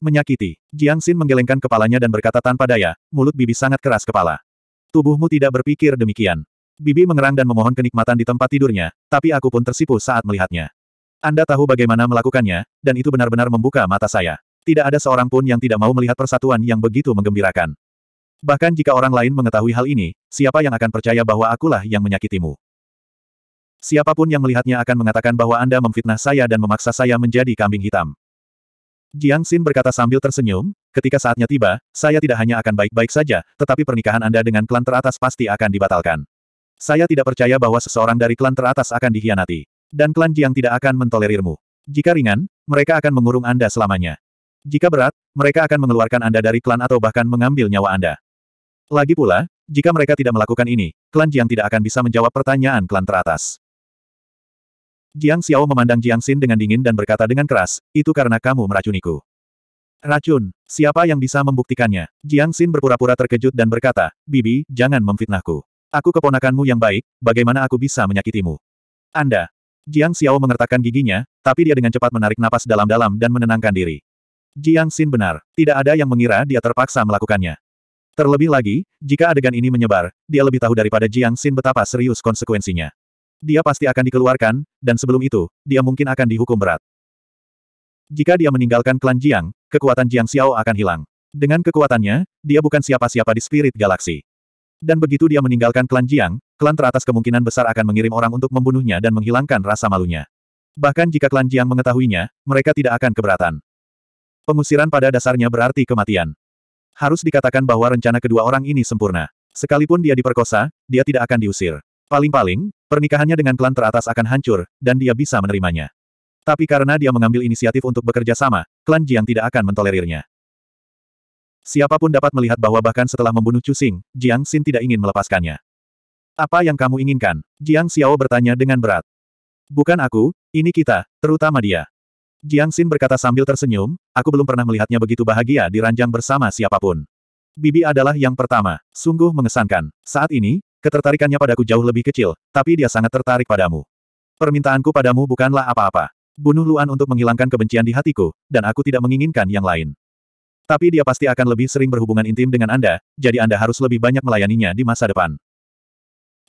Menyakiti. Jiang Xin menggelengkan kepalanya dan berkata tanpa daya, mulut bibi sangat keras kepala. Tubuhmu tidak berpikir demikian. Bibi mengerang dan memohon kenikmatan di tempat tidurnya, tapi aku pun tersipu saat melihatnya. Anda tahu bagaimana melakukannya, dan itu benar-benar membuka mata saya. Tidak ada seorang pun yang tidak mau melihat persatuan yang begitu menggembirakan. Bahkan jika orang lain mengetahui hal ini, siapa yang akan percaya bahwa akulah yang menyakitimu? Siapa pun yang melihatnya akan mengatakan bahwa Anda memfitnah saya dan memaksa saya menjadi kambing hitam. Jiang Xin berkata sambil tersenyum, ketika saatnya tiba, saya tidak hanya akan baik-baik saja, tetapi pernikahan Anda dengan klan teratas pasti akan dibatalkan. Saya tidak percaya bahwa seseorang dari klan teratas akan dikhianati. Dan klan Jiang tidak akan mentolerirmu. Jika ringan, mereka akan mengurung Anda selamanya. Jika berat, mereka akan mengeluarkan Anda dari klan atau bahkan mengambil nyawa Anda. Lagi pula, jika mereka tidak melakukan ini, klan Jiang tidak akan bisa menjawab pertanyaan klan teratas. Jiang Xiao memandang Jiang Xin dengan dingin dan berkata dengan keras, itu karena kamu meracuniku. Racun, siapa yang bisa membuktikannya? Jiang Xin berpura-pura terkejut dan berkata, Bibi, jangan memfitnahku. Aku keponakanmu yang baik, bagaimana aku bisa menyakitimu? Anda. Jiang Xiao mengertakkan giginya, tapi dia dengan cepat menarik napas dalam-dalam dan menenangkan diri. Jiang Xin benar, tidak ada yang mengira dia terpaksa melakukannya. Terlebih lagi, jika adegan ini menyebar, dia lebih tahu daripada Jiang Xin betapa serius konsekuensinya. Dia pasti akan dikeluarkan, dan sebelum itu, dia mungkin akan dihukum berat. Jika dia meninggalkan klan Jiang, kekuatan Jiang Xiao akan hilang. Dengan kekuatannya, dia bukan siapa-siapa di Spirit Galaxy. Dan begitu dia meninggalkan klan Jiang, klan teratas kemungkinan besar akan mengirim orang untuk membunuhnya dan menghilangkan rasa malunya. Bahkan jika klan Jiang mengetahuinya, mereka tidak akan keberatan. Pengusiran pada dasarnya berarti kematian. Harus dikatakan bahwa rencana kedua orang ini sempurna. Sekalipun dia diperkosa, dia tidak akan diusir. Paling-paling, pernikahannya dengan klan teratas akan hancur, dan dia bisa menerimanya. Tapi karena dia mengambil inisiatif untuk bekerja sama, klan Jiang tidak akan mentolerirnya. Siapa pun dapat melihat bahwa bahkan setelah membunuh Chu Xing, Jiang Xin tidak ingin melepaskannya. Apa yang kamu inginkan? Jiang Xiao bertanya dengan berat. Bukan aku, ini kita, terutama dia. Jiang Xin berkata sambil tersenyum, aku belum pernah melihatnya begitu bahagia di ranjang bersama siapa pun. Bibi adalah yang pertama, sungguh mengesankan. Saat ini, ketertarikannya padaku jauh lebih kecil, tapi dia sangat tertarik padamu. Permintaanku padamu bukanlah apa-apa. Bunuh Luan untuk menghilangkan kebencian di hatiku, dan aku tidak menginginkan yang lain. Tapi dia pasti akan lebih sering berhubungan intim dengan Anda, jadi Anda harus lebih banyak melayaninya di masa depan.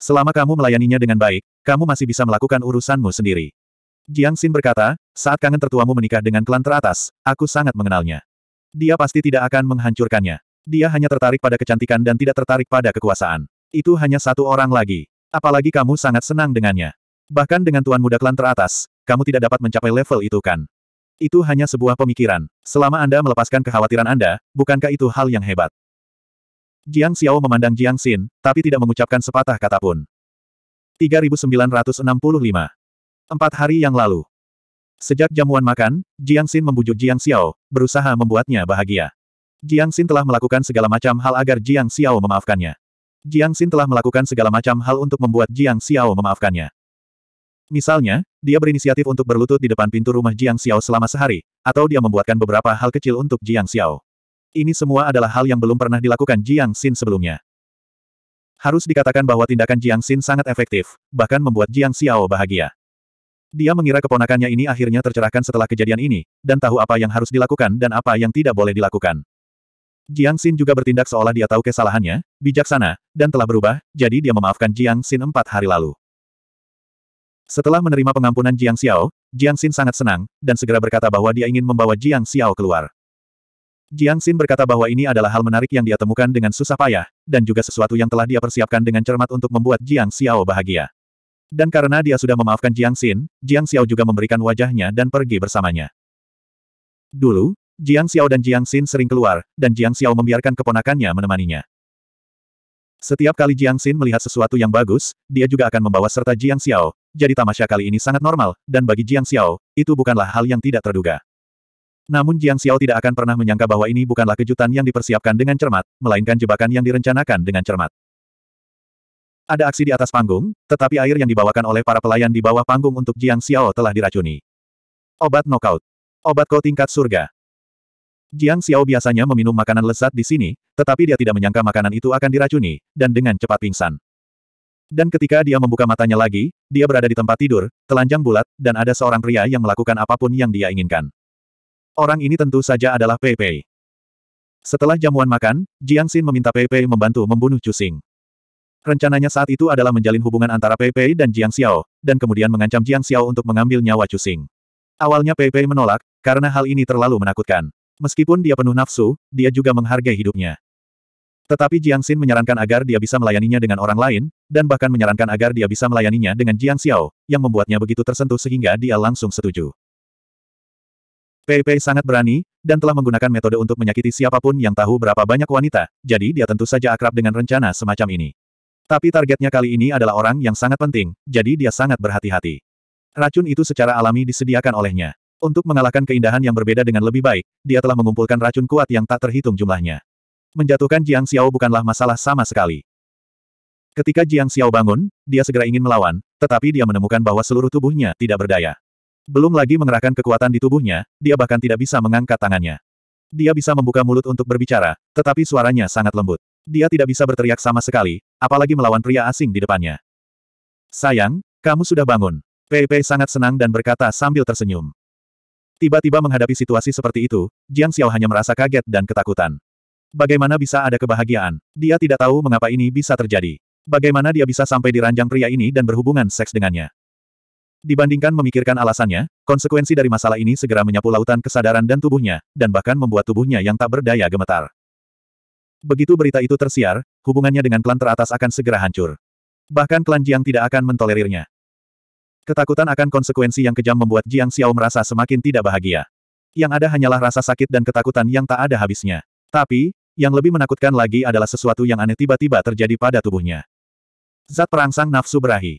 Selama kamu melayaninya dengan baik, kamu masih bisa melakukan urusanmu sendiri. Jiang Xin berkata, saat kangen tertuamu menikah dengan klan teratas, aku sangat mengenalnya. Dia pasti tidak akan menghancurkannya. Dia hanya tertarik pada kecantikan dan tidak tertarik pada kekuasaan. Itu hanya satu orang lagi. Apalagi kamu sangat senang dengannya. Bahkan dengan tuan muda klan teratas, kamu tidak dapat mencapai level itu kan? Itu hanya sebuah pemikiran. Selama Anda melepaskan kekhawatiran Anda, bukankah itu hal yang hebat? Jiang Xiao memandang Jiang Xin, tapi tidak mengucapkan sepatah kata pun. 3965. Empat hari yang lalu. Sejak jamuan makan, Jiang Xin membujuk Jiang Xiao, berusaha membuatnya bahagia. Jiang Xin telah melakukan segala macam hal agar Jiang Xiao memaafkannya. Jiang Xin telah melakukan segala macam hal untuk membuat Jiang Xiao memaafkannya. Misalnya, dia berinisiatif untuk berlutut di depan pintu rumah Jiang Xiao selama sehari, atau dia membuatkan beberapa hal kecil untuk Jiang Xiao. Ini semua adalah hal yang belum pernah dilakukan Jiang Xin sebelumnya. Harus dikatakan bahwa tindakan Jiang Xin sangat efektif, bahkan membuat Jiang Xiao bahagia. Dia mengira keponakannya ini akhirnya tercerahkan setelah kejadian ini, dan tahu apa yang harus dilakukan dan apa yang tidak boleh dilakukan. Jiang Xin juga bertindak seolah dia tahu kesalahannya, bijaksana, dan telah berubah, jadi dia memaafkan Jiang Xin empat hari lalu. Setelah menerima pengampunan Jiang Xiao, Jiang Xin sangat senang, dan segera berkata bahwa dia ingin membawa Jiang Xiao keluar. Jiang Xin berkata bahwa ini adalah hal menarik yang dia temukan dengan susah payah, dan juga sesuatu yang telah dia persiapkan dengan cermat untuk membuat Jiang Xiao bahagia. Dan karena dia sudah memaafkan Jiang Xin, Jiang Xiao juga memberikan wajahnya dan pergi bersamanya. Dulu, Jiang Xiao dan Jiang Xin sering keluar, dan Jiang Xiao membiarkan keponakannya menemaninya. Setiap kali Jiang Xin melihat sesuatu yang bagus, dia juga akan membawa serta Jiang Xiao, jadi tamasya kali ini sangat normal, dan bagi Jiang Xiao, itu bukanlah hal yang tidak terduga. Namun Jiang Xiao tidak akan pernah menyangka bahwa ini bukanlah kejutan yang dipersiapkan dengan cermat, melainkan jebakan yang direncanakan dengan cermat. Ada aksi di atas panggung, tetapi air yang dibawakan oleh para pelayan di bawah panggung untuk Jiang Xiao telah diracuni. Obat knockout. Obat ko tingkat surga. Jiang Xiao biasanya meminum makanan lezat di sini, tetapi dia tidak menyangka makanan itu akan diracuni, dan dengan cepat pingsan. Dan ketika dia membuka matanya lagi, dia berada di tempat tidur, telanjang bulat, dan ada seorang pria yang melakukan apa pun yang dia inginkan. Orang ini tentu saja adalah Pei Pei. Setelah jamuan makan, Jiang Xin meminta Pei Pei membantu membunuh Chu Xing. Rencananya saat itu adalah menjalin hubungan antara Pei Pei dan Jiang Xiao, dan kemudian mengancam Jiang Xiao untuk mengambil nyawa Chu Xing. Awalnya Pei Pei menolak, karena hal ini terlalu menakutkan. Meskipun dia penuh nafsu, dia juga menghargai hidupnya. Tetapi Jiang Xin menyarankan agar dia bisa melayaninya dengan orang lain, dan bahkan menyarankan agar dia bisa melayaninya dengan Jiang Xiao, yang membuatnya begitu tersentuh sehingga dia langsung setuju. Pei Pei sangat berani, dan telah menggunakan metode untuk menyakiti siapa pun yang tahu berapa banyak wanita, jadi dia tentu saja akrab dengan rencana semacam ini. Tapi targetnya kali ini adalah orang yang sangat penting, jadi dia sangat berhati-hati. Racun itu secara alami disediakan olehnya. Untuk mengalahkan keindahan yang berbeda dengan lebih baik, dia telah mengumpulkan racun kuat yang tak terhitung jumlahnya. Menjatuhkan Jiang Xiao bukanlah masalah sama sekali. Ketika Jiang Xiao bangun, dia segera ingin melawan, tetapi dia menemukan bahwa seluruh tubuhnya tidak berdaya. Belum lagi mengerahkan kekuatan di tubuhnya, dia bahkan tidak bisa mengangkat tangannya. Dia bisa membuka mulut untuk berbicara, tetapi suaranya sangat lembut. Dia tidak bisa berteriak sama sekali, apalagi melawan pria asing di depannya. Sayang, kamu sudah bangun. Pei sangat senang dan berkata sambil tersenyum. Tiba-tiba menghadapi situasi seperti itu, Jiang Xiao hanya merasa kaget dan ketakutan. Bagaimana bisa ada kebahagiaan? Dia tidak tahu mengapa ini bisa terjadi. Bagaimana dia bisa sampai di ranjang pria ini dan berhubungan seks dengannya? Dibandingkan memikirkan alasannya, konsekuensi dari masalah ini segera menyapu lautan kesadaran dan tubuhnya, dan bahkan membuat tubuhnya yang tak berdaya gemetar. Begitu berita itu tersiar, hubungannya dengan klan teratas akan segera hancur. Bahkan klan Jiang tidak akan mentolerirnya. Ketakutan akan konsekuensi yang kejam membuat Jiang Xiao merasa semakin tidak bahagia. Yang ada hanyalah rasa sakit dan ketakutan yang tak ada habisnya. Tapi, yang lebih menakutkan lagi adalah sesuatu yang aneh tiba-tiba terjadi pada tubuhnya. Zat perangsang nafsu berahi.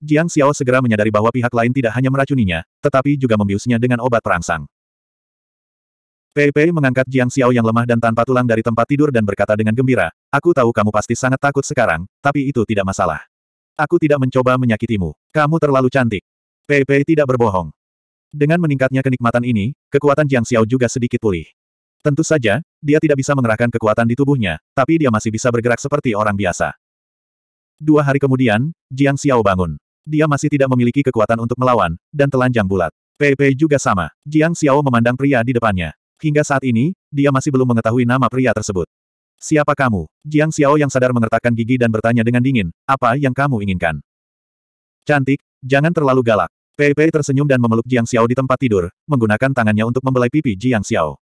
Jiang Xiao segera menyadari bahwa pihak lain tidak hanya meracuninya, tetapi juga membiusnya dengan obat perangsang. Pei Pei mengangkat Jiang Xiao yang lemah dan tanpa tulang dari tempat tidur dan berkata dengan gembira, Aku tahu kamu pasti sangat takut sekarang, tapi itu tidak masalah. Aku tidak mencoba menyakitimu. Kamu terlalu cantik. Pei Pei tidak berbohong. Dengan meningkatnya kenikmatan ini, kekuatan Jiang Xiao juga sedikit pulih. Tentu saja, dia tidak bisa mengerahkan kekuatan di tubuhnya, tapi dia masih bisa bergerak seperti orang biasa. Dua hari kemudian, Jiang Xiao bangun. Dia masih tidak memiliki kekuatan untuk melawan, dan telanjang bulat. Pei juga sama. Jiang Xiao memandang pria di depannya. Hingga saat ini, dia masih belum mengetahui nama pria tersebut. Siapa kamu? Jiang Xiao yang sadar mengertakkan gigi dan bertanya dengan dingin, apa yang kamu inginkan? Cantik, jangan terlalu galak. Pei Pei tersenyum dan memeluk Jiang Xiao di tempat tidur, menggunakan tangannya untuk membelai pipi Jiang Xiao.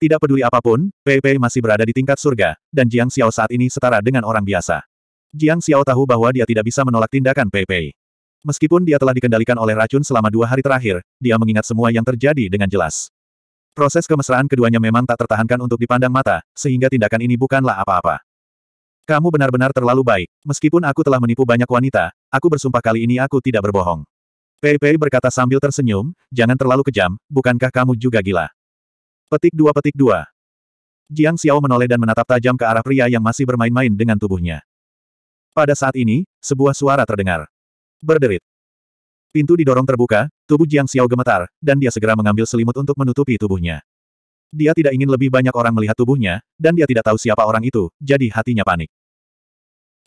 Tidak peduli apa pun, Pei Pei masih berada di tingkat surga, dan Jiang Xiao saat ini setara dengan orang biasa. Jiang Xiao tahu bahwa dia tidak bisa menolak tindakan Pei Pei. Meskipun dia telah dikendalikan oleh racun selama dua hari terakhir, dia mengingat semua yang terjadi dengan jelas. Proses kemesraan keduanya memang tak tertahankan untuk dipandang mata, sehingga tindakan ini bukanlah apa-apa. Kamu benar-benar terlalu baik. Meskipun aku telah menipu banyak wanita, aku bersumpah kali ini aku tidak berbohong. Pei Pei berkata sambil tersenyum, jangan terlalu kejam, bukankah kamu juga gila? Petik dua petik dua. Jiang Xiao menoleh dan menatap tajam ke arah pria yang masih bermain-main dengan tubuhnya. Pada saat ini, sebuah suara terdengar. Berderit. Pintu didorong terbuka, tubuh Jiang Xiao gemetar, dan dia segera mengambil selimut untuk menutupi tubuhnya. Dia tidak ingin lebih banyak orang melihat tubuhnya, dan dia tidak tahu siapa orang itu, jadi hatinya panik.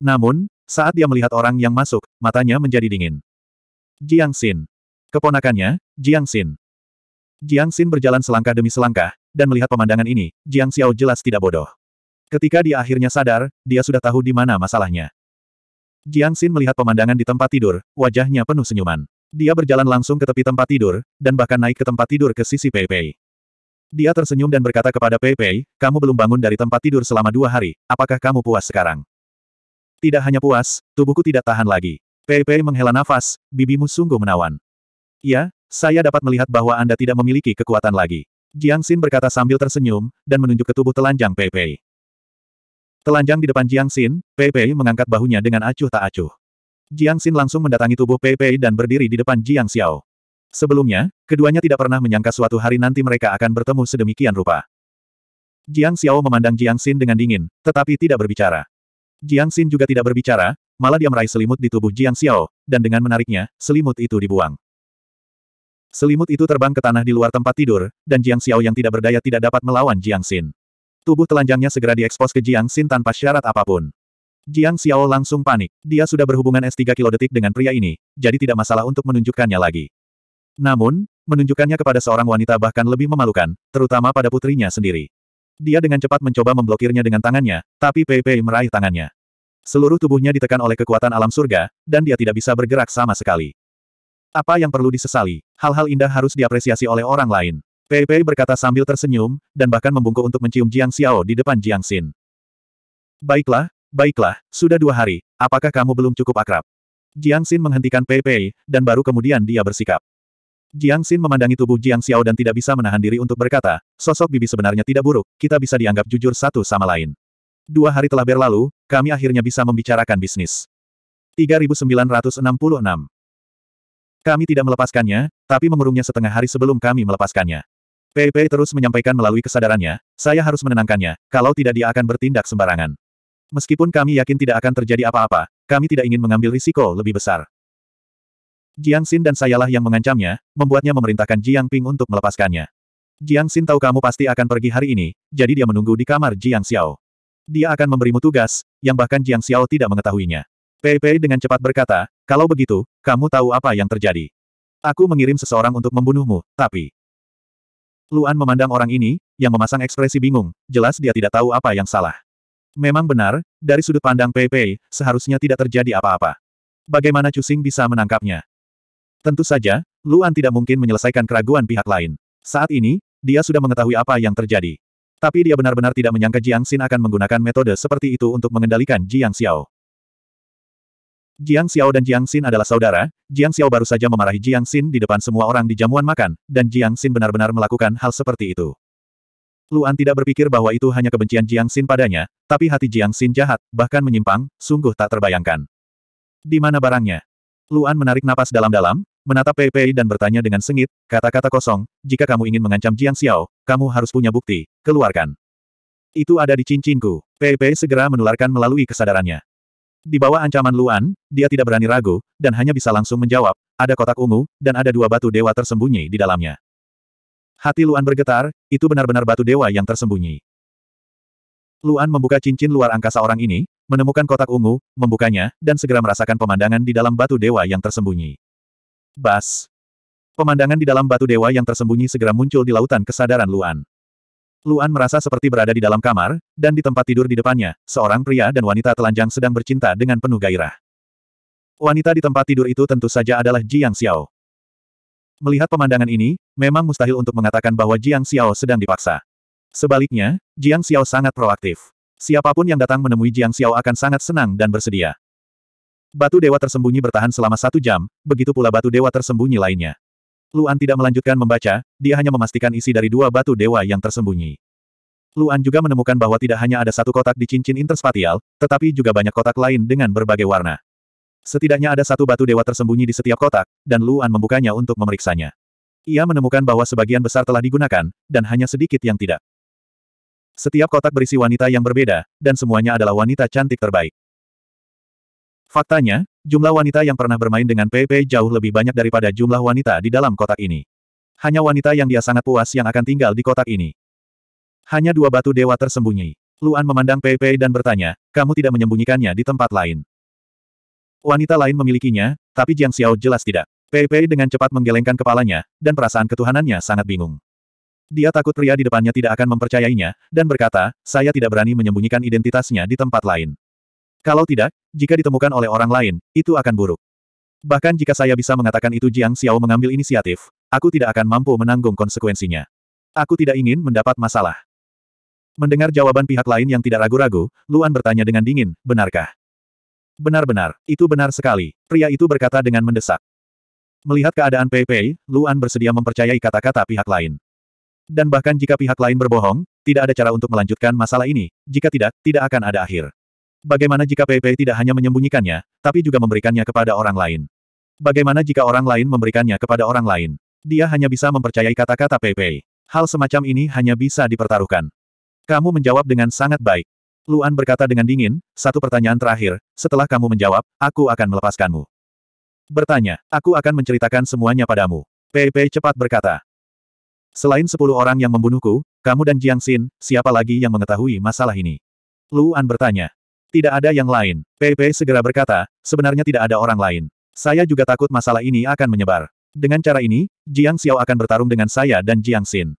Namun, saat dia melihat orang yang masuk, matanya menjadi dingin. Jiang Xin. Keponakannya, Jiang Xin. Jiang Xin berjalan selangkah demi selangkah, dan melihat pemandangan ini, Jiang Xiao jelas tidak bodoh. Ketika dia akhirnya sadar, dia sudah tahu di mana masalahnya. Jiang Xin melihat pemandangan di tempat tidur, wajahnya penuh senyuman. Dia berjalan langsung ke tepi tempat tidur, dan bahkan naik ke tempat tidur ke sisi Pei Pei. Dia tersenyum dan berkata kepada Pei Pei, kamu belum bangun dari tempat tidur selama dua hari, apakah kamu puas sekarang? Tidak hanya puas, tubuhku tidak tahan lagi. Pei Pei menghela nafas, bibimu sungguh menawan. Ya, saya dapat melihat bahwa Anda tidak memiliki kekuatan lagi. Jiang Xin berkata sambil tersenyum, dan menunjuk ke tubuh telanjang Pei Pei. Telanjang di depan Jiang Xin, Pei Pei mengangkat bahunya dengan acuh tak acuh. Jiang Xin langsung mendatangi tubuh Pei Pei dan berdiri di depan Jiang Xiao. Sebelumnya, keduanya tidak pernah menyangka suatu hari nanti mereka akan bertemu sedemikian rupa. Jiang Xiao memandang Jiang Xin dengan dingin, tetapi tidak berbicara. Jiang Xin juga tidak berbicara, malah dia meraih selimut di tubuh Jiang Xiao, dan dengan menariknya, selimut itu dibuang. Selimut itu terbang ke tanah di luar tempat tidur, dan Jiang Xiao yang tidak berdaya tidak dapat melawan Jiang Xin. Tubuh telanjangnya segera diekspos ke Jiang Xin tanpa syarat apa pun. Jiang Xiao langsung panik. Dia sudah berhubungan S3 kilo detik dengan pria ini, jadi tidak masalah untuk menunjukkannya lagi. Namun, menunjukkannya kepada seorang wanita bahkan lebih memalukan, terutama pada putrinya sendiri. Dia dengan cepat mencoba memblokirnya dengan tangannya, tapi Pei Pei meraih tangannya. Seluruh tubuhnya ditekan oleh kekuatan alam surga, dan dia tidak bisa bergerak sama sekali. Apa yang perlu disesali? Hal-hal indah harus diapresiasi oleh orang lain. Pei Pei berkata sambil tersenyum, dan bahkan membungkuk untuk mencium Jiang Xiao di depan Jiang Xin. Baiklah, baiklah, sudah dua hari, apakah kamu belum cukup akrab? Jiang Xin menghentikan Pei Pei, dan baru kemudian dia bersikap. Jiang Xin memandangi tubuh Jiang Xiao dan tidak bisa menahan diri untuk berkata, sosok bibi sebenarnya tidak buruk, kita bisa dianggap jujur satu sama lain. Dua hari telah berlalu, kami akhirnya bisa membicarakan bisnis. 3966 Kami tidak melepaskannya, tapi mengurungnya setengah hari sebelum kami melepaskannya. Pei Pei terus menyampaikan melalui kesadarannya, saya harus menenangkannya, kalau tidak dia akan bertindak sembarangan. Meskipun kami yakin tidak akan terjadi apa-apa, kami tidak ingin mengambil risiko lebih besar. Jiang Xin dan sayalah yang mengancamnya, membuatnya memerintahkan Jiang Ping untuk melepaskannya. Jiang Xin tahu kamu pasti akan pergi hari ini, jadi dia menunggu di kamar Jiang Xiao. Dia akan memberimu tugas, yang bahkan Jiang Xiao tidak mengetahuinya. Pei Pei dengan cepat berkata, kalau begitu, kamu tahu apa yang terjadi. Aku mengirim seseorang untuk membunuhmu, tapi... Luan memandang orang ini, yang memasang ekspresi bingung, jelas dia tidak tahu apa yang salah. Memang benar, dari sudut pandang Pei Pei, seharusnya tidak terjadi apa-apa. Bagaimana Cusing bisa menangkapnya? Tentu saja, Luan tidak mungkin menyelesaikan keraguan pihak lain. Saat ini, dia sudah mengetahui apa yang terjadi. Tapi dia benar-benar tidak menyangka Jiang Xin akan menggunakan metode seperti itu untuk mengendalikan Jiang Xiao. Jiang Xiao dan Jiang Xin adalah saudara, Jiang Xiao baru saja memarahi Jiang Xin di depan semua orang di jamuan makan, dan Jiang Xin benar-benar melakukan hal seperti itu. Luan tidak berpikir bahwa itu hanya kebencian Jiang Xin padanya, tapi hati Jiang Xin jahat, bahkan menyimpang, sungguh tak terbayangkan. Di mana barangnya? Luan menarik napas dalam-dalam, menatap Pei Pei dan bertanya dengan sengit, kata-kata kosong, jika kamu ingin mengancam Jiang Xiao, kamu harus punya bukti, keluarkan. Itu ada di cincinku. Pei Pei segera menularkan melalui kesadarannya. Di bawah ancaman Luan, dia tidak berani ragu, dan hanya bisa langsung menjawab, ada kotak ungu, dan ada dua batu dewa tersembunyi di dalamnya. Hati Luan bergetar, itu benar-benar batu dewa yang tersembunyi. Luan membuka cincin luar angkasa orang ini, menemukan kotak ungu, membukanya, dan segera merasakan pemandangan di dalam batu dewa yang tersembunyi. Bas. Pemandangan di dalam batu dewa yang tersembunyi segera muncul di lautan kesadaran Luan. Luan merasa seperti berada di dalam kamar, dan di tempat tidur di depannya, seorang pria dan wanita telanjang sedang bercinta dengan penuh gairah. Wanita di tempat tidur itu tentu saja adalah Jiang Xiao. Melihat pemandangan ini, memang mustahil untuk mengatakan bahwa Jiang Xiao sedang dipaksa. Sebaliknya, Jiang Xiao sangat proaktif. Siapa pun yang datang menemui Jiang Xiao akan sangat senang dan bersedia. Batu dewa tersembunyi bertahan selama satu jam, begitu pula batu dewa tersembunyi lainnya. Luan tidak melanjutkan membaca, dia hanya memastikan isi dari dua batu dewa yang tersembunyi. Luan juga menemukan bahwa tidak hanya ada satu kotak di cincin interspatial, tetapi juga banyak kotak lain dengan berbagai warna. Setidaknya ada satu batu dewa tersembunyi di setiap kotak, dan Luan membukanya untuk memeriksanya. Ia menemukan bahwa sebagian besar telah digunakan, dan hanya sedikit yang tidak. Setiap kotak berisi wanita yang berbeda, dan semuanya adalah wanita cantik terbaik. Faktanya, jumlah wanita yang pernah bermain dengan PP jauh lebih banyak daripada jumlah wanita di dalam kotak ini. Hanya wanita yang dia sangat puas yang akan tinggal di kotak ini. Hanya dua batu dewa tersembunyi. Luan memandang Pei dan bertanya, kamu tidak menyembunyikannya di tempat lain. Wanita lain memilikinya, tapi Jiang Xiao jelas tidak. Pei dengan cepat menggelengkan kepalanya, dan perasaan ketuhanannya sangat bingung. Dia takut pria di depannya tidak akan mempercayainya, dan berkata, saya tidak berani menyembunyikan identitasnya di tempat lain. Kalau tidak, jika ditemukan oleh orang lain, itu akan buruk. Bahkan jika saya bisa mengatakan itu Jiang Xiao mengambil inisiatif, aku tidak akan mampu menanggung konsekuensinya. Aku tidak ingin mendapat masalah. Mendengar jawaban pihak lain yang tidak ragu-ragu, Luan bertanya dengan dingin, benarkah? Benar-benar, itu benar sekali. Pria itu berkata dengan mendesak. Melihat keadaan Pei Pei, Luan bersedia mempercayai kata-kata pihak lain. Dan bahkan jika pihak lain berbohong, tidak ada cara untuk melanjutkan masalah ini, jika tidak, tidak akan ada akhir. Bagaimana jika Pei Pei tidak hanya menyembunyikannya, tapi juga memberikannya kepada orang lain? Bagaimana jika orang lain memberikannya kepada orang lain? Dia hanya bisa mempercayai kata-kata Pei Pei. Hal semacam ini hanya bisa dipertaruhkan. Kamu menjawab dengan sangat baik. Luan berkata dengan dingin, satu pertanyaan terakhir, setelah kamu menjawab, aku akan melepaskanmu. Bertanya, aku akan menceritakan semuanya padamu. Pei cepat berkata. Selain sepuluh orang yang membunuhku, kamu dan Jiang Xin, siapa lagi yang mengetahui masalah ini? Luan bertanya. Tidak ada yang lain. Pei segera berkata, sebenarnya tidak ada orang lain. Saya juga takut masalah ini akan menyebar. Dengan cara ini, Jiang Xiao akan bertarung dengan saya dan Jiang Xin.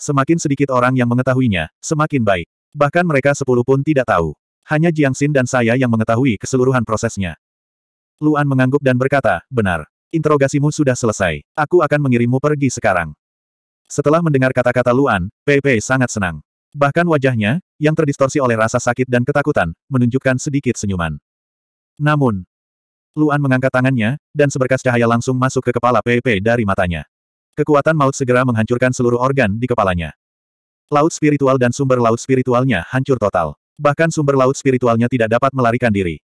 Semakin sedikit orang yang mengetahuinya, semakin baik. Bahkan mereka sepuluh pun tidak tahu. Hanya Jiang Xin dan saya yang mengetahui keseluruhan prosesnya. Luan mengangguk dan berkata, benar. Interogasimu sudah selesai. Aku akan mengirimmu pergi sekarang. Setelah mendengar kata-kata Luan, Pepe sangat senang. Bahkan wajahnya, yang terdistorsi oleh rasa sakit dan ketakutan, menunjukkan sedikit senyuman. Namun, Luan mengangkat tangannya, dan seberkas cahaya langsung masuk ke kepala Pepe dari matanya. Kekuatan maut segera menghancurkan seluruh organ di kepalanya. Laut spiritual dan sumber laut spiritualnya hancur total. Bahkan sumber laut spiritualnya tidak dapat melarikan diri.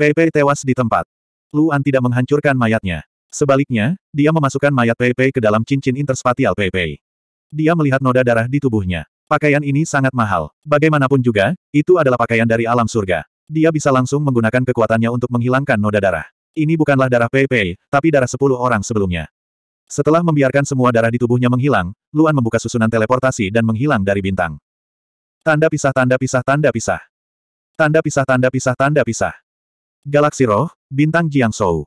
Pepe tewas di tempat. Luan tidak menghancurkan mayatnya. Sebaliknya, dia memasukkan mayat Pei ke dalam cincin interspatial Pei. Dia melihat noda darah di tubuhnya. Pakaian ini sangat mahal. Bagaimanapun juga, itu adalah pakaian dari alam surga. Dia bisa langsung menggunakan kekuatannya untuk menghilangkan noda darah. Ini bukanlah darah Pei tapi darah sepuluh orang sebelumnya. Setelah membiarkan semua darah di tubuhnya menghilang, Luan membuka susunan teleportasi dan menghilang dari bintang. Tanda pisah tanda pisah tanda pisah. Tanda pisah tanda pisah tanda pisah. Galaksi Roh, Bintang Jiang Shou.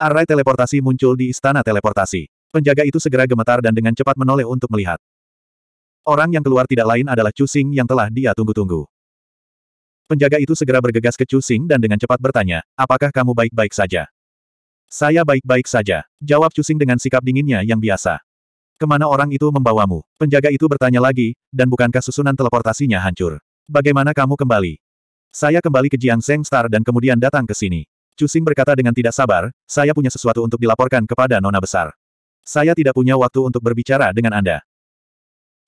Array teleportasi muncul di istana teleportasi. Penjaga itu segera gemetar dan dengan cepat menoleh untuk melihat. Orang yang keluar tidak lain adalah Chu yang telah dia tunggu-tunggu. Penjaga itu segera bergegas ke Chu dan dengan cepat bertanya, apakah kamu baik-baik saja? Saya baik-baik saja, jawab Chu dengan sikap dinginnya yang biasa. Ke mana orang itu membawamu? Penjaga itu bertanya lagi, dan bukankah susunan teleportasinya hancur? Bagaimana kamu kembali? Saya kembali ke Jiang Seng Star dan kemudian datang ke sini. Chu berkata dengan tidak sabar, saya punya sesuatu untuk dilaporkan kepada Nona Besar. Saya tidak punya waktu untuk berbicara dengan Anda.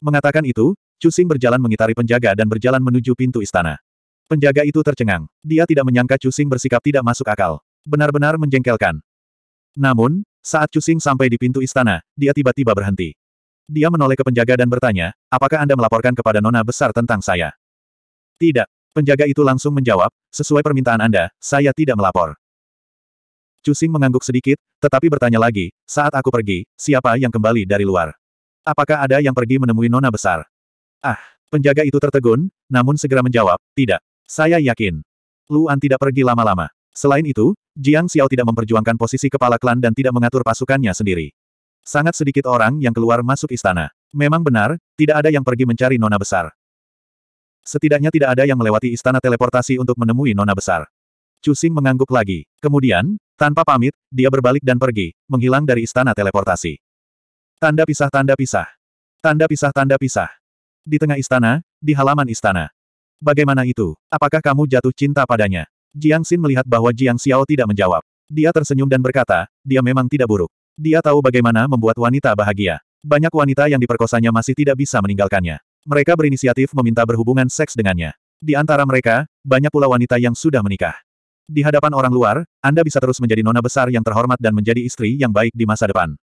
Mengatakan itu, Chu Xing berjalan mengitari penjaga dan berjalan menuju pintu istana. Penjaga itu tercengang. Dia tidak menyangka Chu Xing bersikap tidak masuk akal. Benar-benar menjengkelkan. Namun, saat Chu Xing sampai di pintu istana, dia tiba-tiba berhenti. Dia menoleh ke penjaga dan bertanya, apakah Anda melaporkan kepada Nona Besar tentang saya? Tidak. Penjaga itu langsung menjawab, sesuai permintaan Anda, saya tidak melapor. Cusing mengangguk sedikit, tetapi bertanya lagi, saat aku pergi, siapa yang kembali dari luar? Apakah ada yang pergi menemui nona besar? Ah, penjaga itu tertegun, namun segera menjawab, tidak. Saya yakin. Luan tidak pergi lama-lama. Selain itu, Jiang Xiao tidak memperjuangkan posisi kepala klan dan tidak mengatur pasukannya sendiri. Sangat sedikit orang yang keluar masuk istana. Memang benar, tidak ada yang pergi mencari nona besar. Setidaknya tidak ada yang melewati istana teleportasi untuk menemui nona besar. Cusing mengangguk lagi. Kemudian, tanpa pamit, dia berbalik dan pergi, menghilang dari istana teleportasi. Tanda pisah tanda pisah. Tanda pisah tanda pisah. Di tengah istana, di halaman istana. Bagaimana itu? Apakah kamu jatuh cinta padanya? Jiang Xin melihat bahwa Jiang Xiao tidak menjawab. Dia tersenyum dan berkata, dia memang tidak buruk. Dia tahu bagaimana membuat wanita bahagia. Banyak wanita yang diperkosanya masih tidak bisa meninggalkannya. Mereka berinisiatif meminta berhubungan seks dengannya. Di antara mereka, banyak pula wanita yang sudah menikah. Di hadapan orang luar, Anda bisa terus menjadi nona besar yang terhormat dan menjadi istri yang baik di masa depan.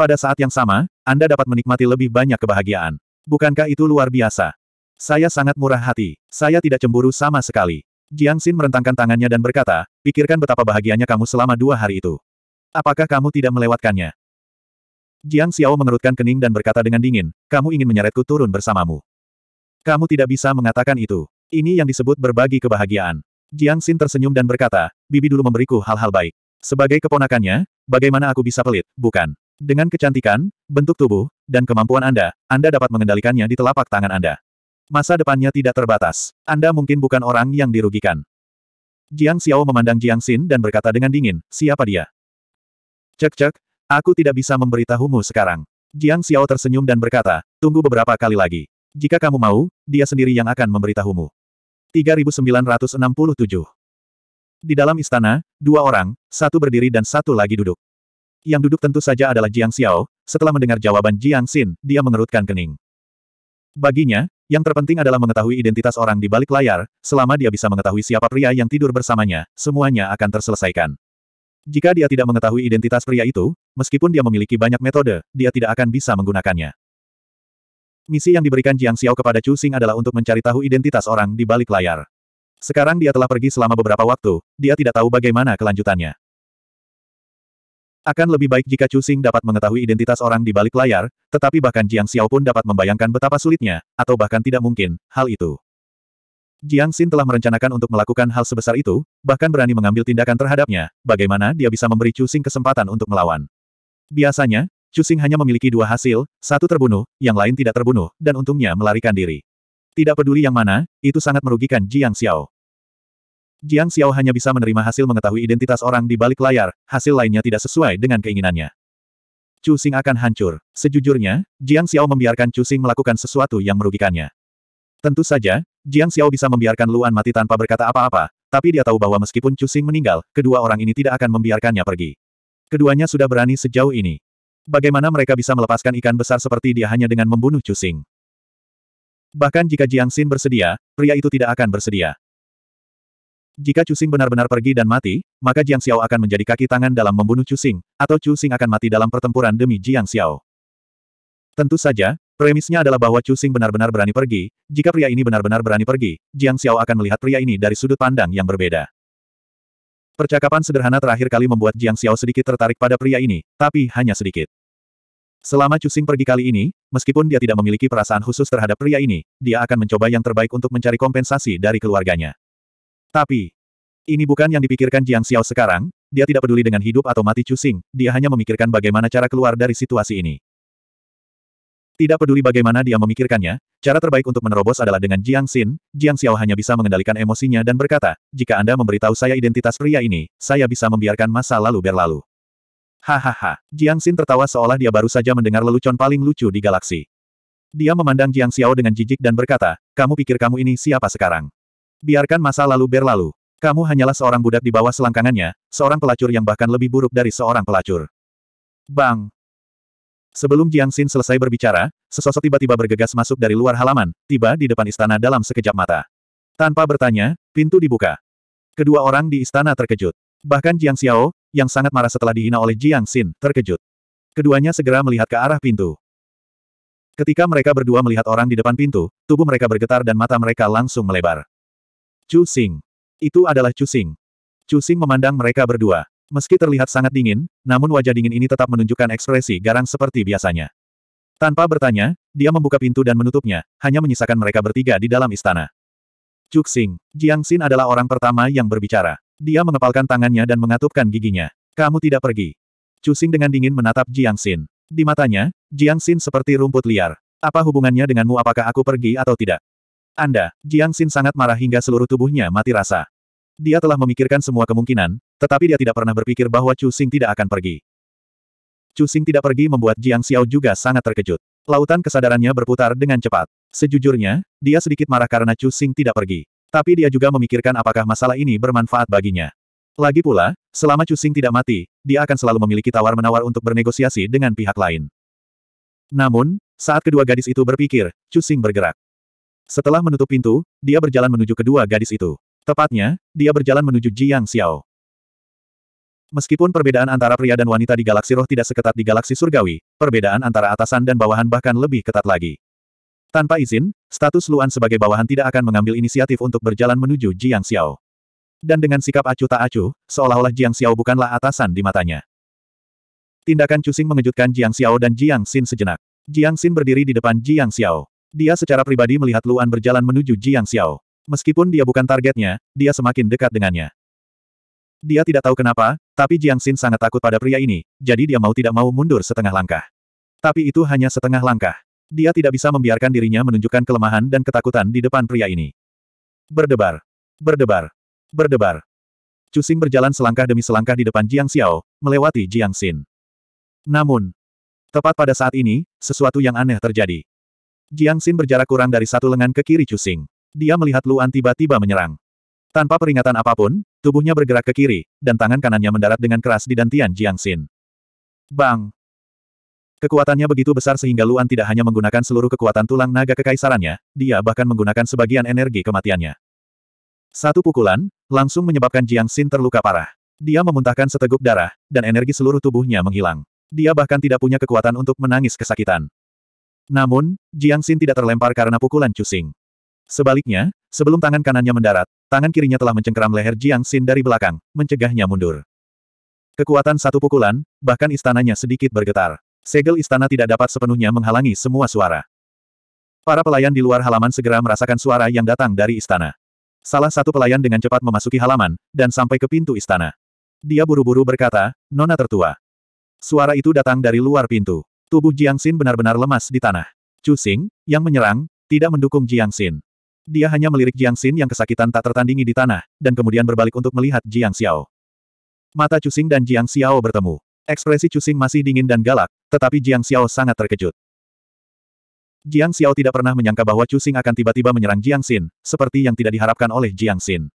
Pada saat yang sama, Anda dapat menikmati lebih banyak kebahagiaan. Bukankah itu luar biasa? Saya sangat murah hati. Saya tidak cemburu sama sekali. Jiang Xin merentangkan tangannya dan berkata, pikirkan betapa bahagianya kamu selama dua hari itu. Apakah kamu tidak melewatkannya? Jiang Xiao mengerutkan kening dan berkata dengan dingin, kamu ingin menyeretku turun bersamamu. Kamu tidak bisa mengatakan itu. Ini yang disebut berbagi kebahagiaan. Jiang Xin tersenyum dan berkata, Bibi dulu memberiku hal-hal baik. Sebagai keponakannya, bagaimana aku bisa pelit, bukan? Dengan kecantikan, bentuk tubuh, dan kemampuan Anda, Anda dapat mengendalikannya di telapak tangan Anda. Masa depannya tidak terbatas. Anda mungkin bukan orang yang dirugikan. Jiang Xiao memandang Jiang Xin dan berkata dengan dingin, siapa dia? Cek cek, aku tidak bisa memberitahumu sekarang. Jiang Xiao tersenyum dan berkata, tunggu beberapa kali lagi. Jika kamu mau, dia sendiri yang akan memberitahumu. 3967 Di dalam istana, dua orang, satu berdiri dan satu lagi duduk. Yang duduk tentu saja adalah Jiang Xiao, setelah mendengar jawaban Jiang Xin, dia mengerutkan kening. Baginya, yang terpenting adalah mengetahui identitas orang di balik layar, selama dia bisa mengetahui siapa pria yang tidur bersamanya, semuanya akan terselesaikan. Jika dia tidak mengetahui identitas pria itu, meskipun dia memiliki banyak metode, dia tidak akan bisa menggunakannya. Misi yang diberikan Jiang Xiao kepada Chu Xing adalah untuk mencari tahu identitas orang di balik layar. Sekarang dia telah pergi selama beberapa waktu, dia tidak tahu bagaimana kelanjutannya. Akan lebih baik jika Chu Xing dapat mengetahui identitas orang di balik layar, tetapi bahkan Jiang Xiao pun dapat membayangkan betapa sulitnya, atau bahkan tidak mungkin, hal itu. Jiang Xin telah merencanakan untuk melakukan hal sebesar itu, bahkan berani mengambil tindakan terhadapnya, bagaimana dia bisa memberi Chu Xing kesempatan untuk melawan. Biasanya, Chu Xing hanya memiliki dua hasil, satu terbunuh, yang lain tidak terbunuh, dan untungnya melarikan diri. Tidak peduli yang mana, itu sangat merugikan Jiang Xiao. Jiang Xiao hanya bisa menerima hasil mengetahui identitas orang di balik layar, hasil lainnya tidak sesuai dengan keinginannya. Chu Xing akan hancur. Sejujurnya, Jiang Xiao membiarkan Chu Xing melakukan sesuatu yang merugikannya. Tentu saja, Jiang Xiao bisa membiarkan Luan mati tanpa berkata apa-apa, tapi dia tahu bahwa meskipun Chu Xing meninggal, kedua orang ini tidak akan membiarkannya pergi. Keduanya sudah berani sejauh ini. Bagaimana mereka bisa melepaskan ikan besar seperti dia hanya dengan membunuh Chu Xing? Bahkan jika Jiang Xin bersedia, pria itu tidak akan bersedia. Jika Chu Xing benar-benar pergi dan mati, maka Jiang Xiao akan menjadi kaki tangan dalam membunuh Chu Xing, atau Chu Xing akan mati dalam pertempuran demi Jiang Xiao. Tentu saja, premisnya adalah bahwa Chu Xing benar-benar berani pergi, jika pria ini benar-benar berani pergi, Jiang Xiao akan melihat pria ini dari sudut pandang yang berbeda. Percakapan sederhana terakhir kali membuat Jiang Xiao sedikit tertarik pada pria ini, tapi hanya sedikit. Selama Chu Xing pergi kali ini, meskipun dia tidak memiliki perasaan khusus terhadap pria ini, dia akan mencoba yang terbaik untuk mencari kompensasi dari keluarganya. Tapi, ini bukan yang dipikirkan Jiang Xiao sekarang, dia tidak peduli dengan hidup atau mati Chu Xing, dia hanya memikirkan bagaimana cara keluar dari situasi ini. Tidak peduli bagaimana dia memikirkannya, cara terbaik untuk menerobos adalah dengan Jiang Xin, Jiang Xiao hanya bisa mengendalikan emosinya dan berkata, jika Anda memberitahu saya identitas pria ini, saya bisa membiarkan masa lalu berlalu. Hahaha, Jiang Xin tertawa seolah dia baru saja mendengar lelucon paling lucu di galaksi. Dia memandang Jiang Xiao dengan jijik dan berkata, kamu pikir kamu ini siapa sekarang? Biarkan masa lalu berlalu. Kamu hanyalah seorang budak di bawah selangkangannya, seorang pelacur yang bahkan lebih buruk dari seorang pelacur. Bang! Sebelum Jiang Xin selesai berbicara, sesosok tiba-tiba bergegas masuk dari luar halaman, tiba di depan istana dalam sekejap mata. Tanpa bertanya, pintu dibuka. Kedua orang di istana terkejut. Bahkan Jiang Xiao, yang sangat marah setelah dihina oleh Jiang Xin, terkejut. Keduanya segera melihat ke arah pintu. Ketika mereka berdua melihat orang di depan pintu, tubuh mereka bergetar dan mata mereka langsung melebar. Chu Xing. Itu adalah Chu Xing. Chu Xing memandang mereka berdua. Meski terlihat sangat dingin, namun wajah dingin ini tetap menunjukkan ekspresi garang seperti biasanya. Tanpa bertanya, dia membuka pintu dan menutupnya, hanya menyisakan mereka bertiga di dalam istana. Chu Xing, Jiang Xin adalah orang pertama yang berbicara. Dia mengepalkan tangannya dan mengatupkan giginya. Kamu tidak pergi. Chu Xing dengan dingin menatap Jiang Xin. Di matanya, Jiang Xin seperti rumput liar. Apa hubungannya denganmu apakah aku pergi atau tidak? Anda, Jiang Xin sangat marah hingga seluruh tubuhnya mati rasa. Dia telah memikirkan semua kemungkinan, tetapi dia tidak pernah berpikir bahwa Chu Xing tidak akan pergi. Chu Xing tidak pergi membuat Jiang Xiao juga sangat terkejut. Lautan kesadarannya berputar dengan cepat. Sejujurnya, dia sedikit marah karena Chu Xing tidak pergi. Tapi dia juga memikirkan apakah masalah ini bermanfaat baginya. Lagi pula, selama Chu Xing tidak mati, dia akan selalu memiliki tawar-menawar untuk bernegosiasi dengan pihak lain. Namun, saat kedua gadis itu berpikir, Chu Xing bergerak. Setelah menutup pintu, dia berjalan menuju kedua gadis itu. Tepatnya, dia berjalan menuju Jiang Xiao. Meskipun perbedaan antara pria dan wanita di galaksi roh tidak seketat di galaksi surgawi, perbedaan antara atasan dan bawahan bahkan lebih ketat lagi. Tanpa izin, status Luan sebagai bawahan tidak akan mengambil inisiatif untuk berjalan menuju Jiang Xiao. Dan dengan sikap acuh tak acuh, seolah-olah Jiang Xiao bukanlah atasan di matanya. Tindakan Cusing mengejutkan Jiang Xiao dan Jiang Xin sejenak. Jiang Xin berdiri di depan Jiang Xiao. Dia secara pribadi melihat Luan berjalan menuju Jiang Xiao. Meskipun dia bukan targetnya, dia semakin dekat dengannya. Dia tidak tahu kenapa, tapi Jiang Xin sangat takut pada pria ini, jadi dia mau tidak mau mundur setengah langkah. Tapi itu hanya setengah langkah. Dia tidak bisa membiarkan dirinya menunjukkan kelemahan dan ketakutan di depan pria ini. Berdebar. Berdebar. Berdebar. Cusing berjalan selangkah demi selangkah di depan Jiang Xiao, melewati Jiang Xin. Namun, tepat pada saat ini, sesuatu yang aneh terjadi. Jiang Xin berjarak kurang dari satu lengan ke kiri Cusing. Dia melihat Luan tiba-tiba menyerang. Tanpa peringatan apa pun, tubuhnya bergerak ke kiri, dan tangan kanannya mendarat dengan keras di dantian Jiang Xin. Bang! Kekuatannya begitu besar sehingga Luan tidak hanya menggunakan seluruh kekuatan tulang naga kekaisarannya, dia bahkan menggunakan sebagian energi kematiannya. Satu pukulan, langsung menyebabkan Jiang Xin terluka parah. Dia memuntahkan seteguk darah, dan energi seluruh tubuhnya menghilang. Dia bahkan tidak punya kekuatan untuk menangis kesakitan. Namun, Jiang Xin tidak terlempar karena pukulan Cusing. Sebaliknya, sebelum tangan kanannya mendarat, tangan kirinya telah mencengkeram leher Jiang Xin dari belakang, mencegahnya mundur. Kekuatan satu pukulan, bahkan istananya sedikit bergetar. Segel istana tidak dapat sepenuhnya menghalangi semua suara. Para pelayan di luar halaman segera merasakan suara yang datang dari istana. Salah satu pelayan dengan cepat memasuki halaman, dan sampai ke pintu istana. Dia buru-buru berkata, Nona tertua. Suara itu datang dari luar pintu. Tubuh Jiang Xin benar-benar lemas di tanah. Chu Xing, yang menyerang, tidak mendukung Jiang Xin. Dia hanya melirik Jiang Xin yang kesakitan tak tertandingi di tanah, dan kemudian berbalik untuk melihat Jiang Xiao. Mata Chu Xing dan Jiang Xiao bertemu. Ekspresi Cusing masih dingin dan galak, tetapi Jiang Xiao sangat terkejut. Jiang Xiao tidak pernah menyangka bahwa Cusing akan tiba-tiba menyerang Jiang Xin, seperti yang tidak diharapkan oleh Jiang Xin.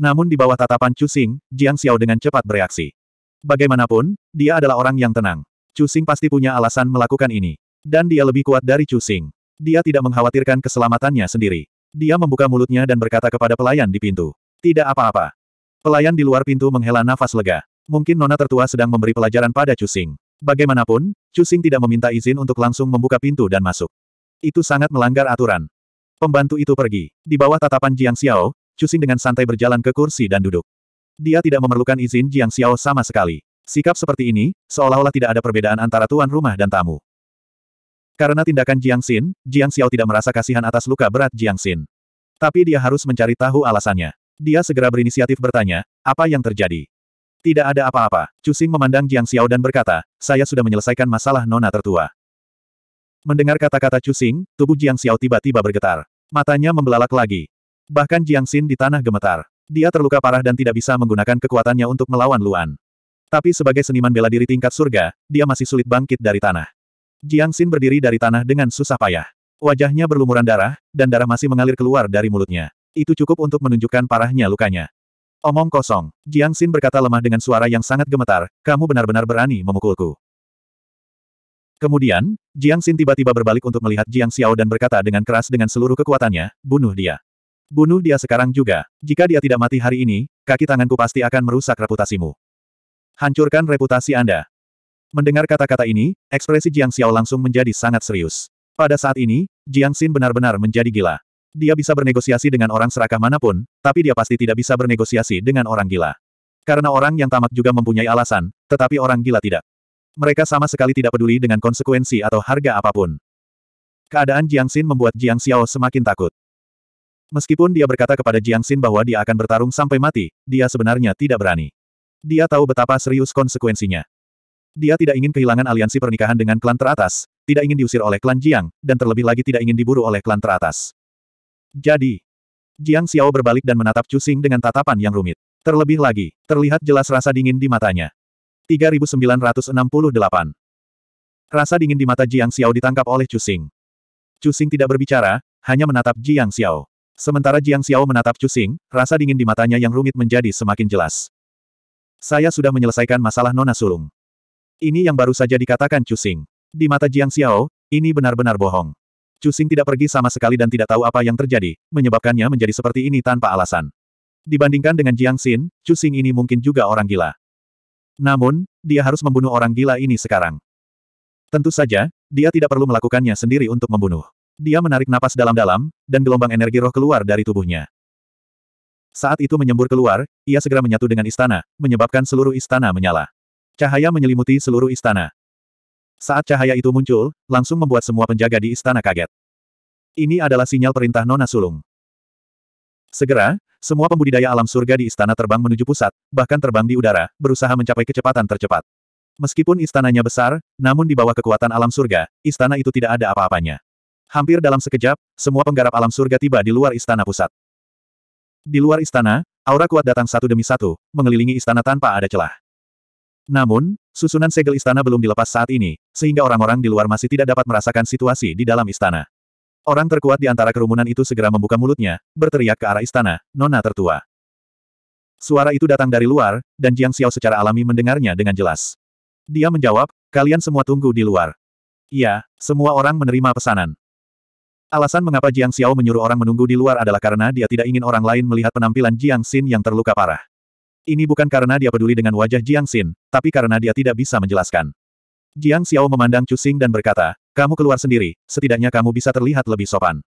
Namun di bawah tatapan Cusing, Jiang Xiao dengan cepat bereaksi. Bagaimanapun, dia adalah orang yang tenang. Cusing pasti punya alasan melakukan ini. Dan dia lebih kuat dari Cusing. Dia tidak mengkhawatirkan keselamatannya sendiri. Dia membuka mulutnya dan berkata kepada pelayan di pintu. Tidak apa-apa. Pelayan di luar pintu menghela nafas lega. Mungkin nona tertua sedang memberi pelajaran pada Cusing. Bagaimanapun, Cusing tidak meminta izin untuk langsung membuka pintu dan masuk. Itu sangat melanggar aturan. Pembantu itu pergi. Di bawah tatapan Jiang Xiao, Cusing dengan santai berjalan ke kursi dan duduk. Dia tidak memerlukan izin Jiang Xiao sama sekali. Sikap seperti ini, seolah-olah tidak ada perbedaan antara tuan rumah dan tamu. Karena tindakan Jiang Xin, Jiang Xiao tidak merasa kasihan atas luka berat Jiang Xin. Tapi dia harus mencari tahu alasannya. Dia segera berinisiatif bertanya, apa yang terjadi? Tidak ada apa-apa. Cusing memandang Jiang Xiao dan berkata, saya sudah menyelesaikan masalah nona tertua. Mendengar kata-kata Cusing, tubuh Jiang Xiao tiba-tiba bergetar. Matanya membelalak lagi. Bahkan Jiang Xin di tanah gemetar. Dia terluka parah dan tidak bisa menggunakan kekuatannya untuk melawan Luan. Tapi sebagai seniman bela diri tingkat surga, dia masih sulit bangkit dari tanah. Jiang Xin berdiri dari tanah dengan susah payah. Wajahnya berlumuran darah, dan darah masih mengalir keluar dari mulutnya. Itu cukup untuk menunjukkan parahnya lukanya. Omong kosong. Jiang Xin berkata lemah dengan suara yang sangat gemetar, kamu benar-benar berani memukulku. Kemudian, Jiang Xin tiba-tiba berbalik untuk melihat Jiang Xiao dan berkata dengan keras dengan seluruh kekuatannya, bunuh dia. Bunuh dia sekarang juga. Jika dia tidak mati hari ini, kaki tanganku pasti akan merusak reputasimu. Hancurkan reputasi Anda. Mendengar kata-kata ini, ekspresi Jiang Xiao langsung menjadi sangat serius. Pada saat ini, Jiang Xin benar-benar menjadi gila. Dia bisa bernegosiasi dengan orang serakah mana pun, tapi dia pasti tidak bisa bernegosiasi dengan orang gila. Karena orang yang tamak juga mempunyai alasan, tetapi orang gila tidak. Mereka sama sekali tidak peduli dengan konsekuensi atau harga apa pun. Keadaan Jiang Xin membuat Jiang Xiao semakin takut. Meskipun dia berkata kepada Jiang Xin bahwa dia akan bertarung sampai mati, dia sebenarnya tidak berani. Dia tahu betapa serius konsekuensinya. Dia tidak ingin kehilangan aliansi pernikahan dengan klan teratas, tidak ingin diusir oleh klan Jiang, dan terlebih lagi tidak ingin diburu oleh klan teratas. Jadi, Jiang Xiao berbalik dan menatap Cusing dengan tatapan yang rumit. Terlebih lagi, terlihat jelas rasa dingin di matanya. 3968 Rasa dingin di mata Jiang Xiao ditangkap oleh Cusing. Cusing tidak berbicara, hanya menatap Jiang Xiao. Sementara Jiang Xiao menatap Cusing, rasa dingin di matanya yang rumit menjadi semakin jelas. Saya sudah menyelesaikan masalah Nona Sulung. Ini yang baru saja dikatakan Cusing. Di mata Jiang Xiao, ini benar-benar bohong. Cusing tidak pergi sama sekali dan tidak tahu apa yang terjadi, menyebabkannya menjadi seperti ini tanpa alasan. Dibandingkan dengan Jiang Xin, Cusing ini mungkin juga orang gila. Namun, dia harus membunuh orang gila ini sekarang. Tentu saja, dia tidak perlu melakukannya sendiri untuk membunuh. Dia menarik napas dalam-dalam, dan gelombang energi roh keluar dari tubuhnya. Saat itu menyembur keluar, ia segera menyatu dengan istana, menyebabkan seluruh istana menyala. Cahaya menyelimuti seluruh istana. Saat cahaya itu muncul, langsung membuat semua penjaga di istana kaget. Ini adalah sinyal perintah Nona Sulung. Segera, semua pembudidaya alam surga di istana terbang menuju pusat, bahkan terbang di udara, berusaha mencapai kecepatan tercepat. Meskipun istananya besar, namun di bawah kekuatan alam surga, istana itu tidak ada apa-apanya. Hampir dalam sekejap, semua penggarap alam surga tiba di luar istana pusat. Di luar istana, aura kuat datang satu demi satu, mengelilingi istana tanpa ada celah. Namun, susunan segel istana belum dilepas saat ini, sehingga orang-orang di luar masih tidak dapat merasakan situasi di dalam istana. Orang terkuat di antara kerumunan itu segera membuka mulutnya, berteriak ke arah istana, Nona tertua. Suara itu datang dari luar, dan Jiang Xiao secara alami mendengarnya dengan jelas. Dia menjawab, kalian semua tunggu di luar. Iya, semua orang menerima pesanan. Alasan mengapa Jiang Xiao menyuruh orang menunggu di luar adalah karena dia tidak ingin orang lain melihat penampilan Jiang Xin yang terluka parah. Ini bukan karena dia peduli dengan wajah Jiang Xin, tapi karena dia tidak bisa menjelaskan. Jiang Xiao memandang Chu dan berkata, kamu keluar sendiri, setidaknya kamu bisa terlihat lebih sopan.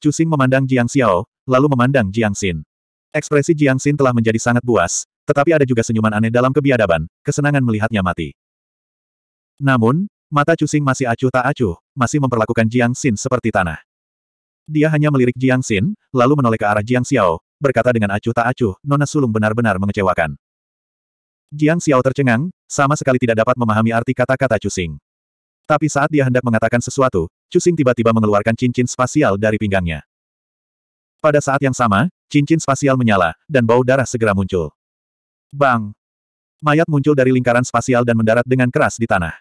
Chu memandang Jiang Xiao, lalu memandang Jiang Xin. Ekspresi Jiang Xin telah menjadi sangat buas, tetapi ada juga senyuman aneh dalam kebiadaban, kesenangan melihatnya mati. Namun, mata Chu Xing masih acuh tak acuh, masih memperlakukan Jiang Xin seperti tanah. Dia hanya melirik Jiang Xin, lalu menoleh ke arah Jiang Xiao, berkata dengan acuh tak acuh, Nona Sulung benar-benar mengecewakan. Jiang Xiao tercengang, sama sekali tidak dapat memahami arti kata-kata Cusing. Tapi saat dia hendak mengatakan sesuatu, Cusing tiba-tiba mengeluarkan cincin spasial dari pinggangnya. Pada saat yang sama, cincin spasial menyala, dan bau darah segera muncul. Bang! Mayat muncul dari lingkaran spasial dan mendarat dengan keras di tanah.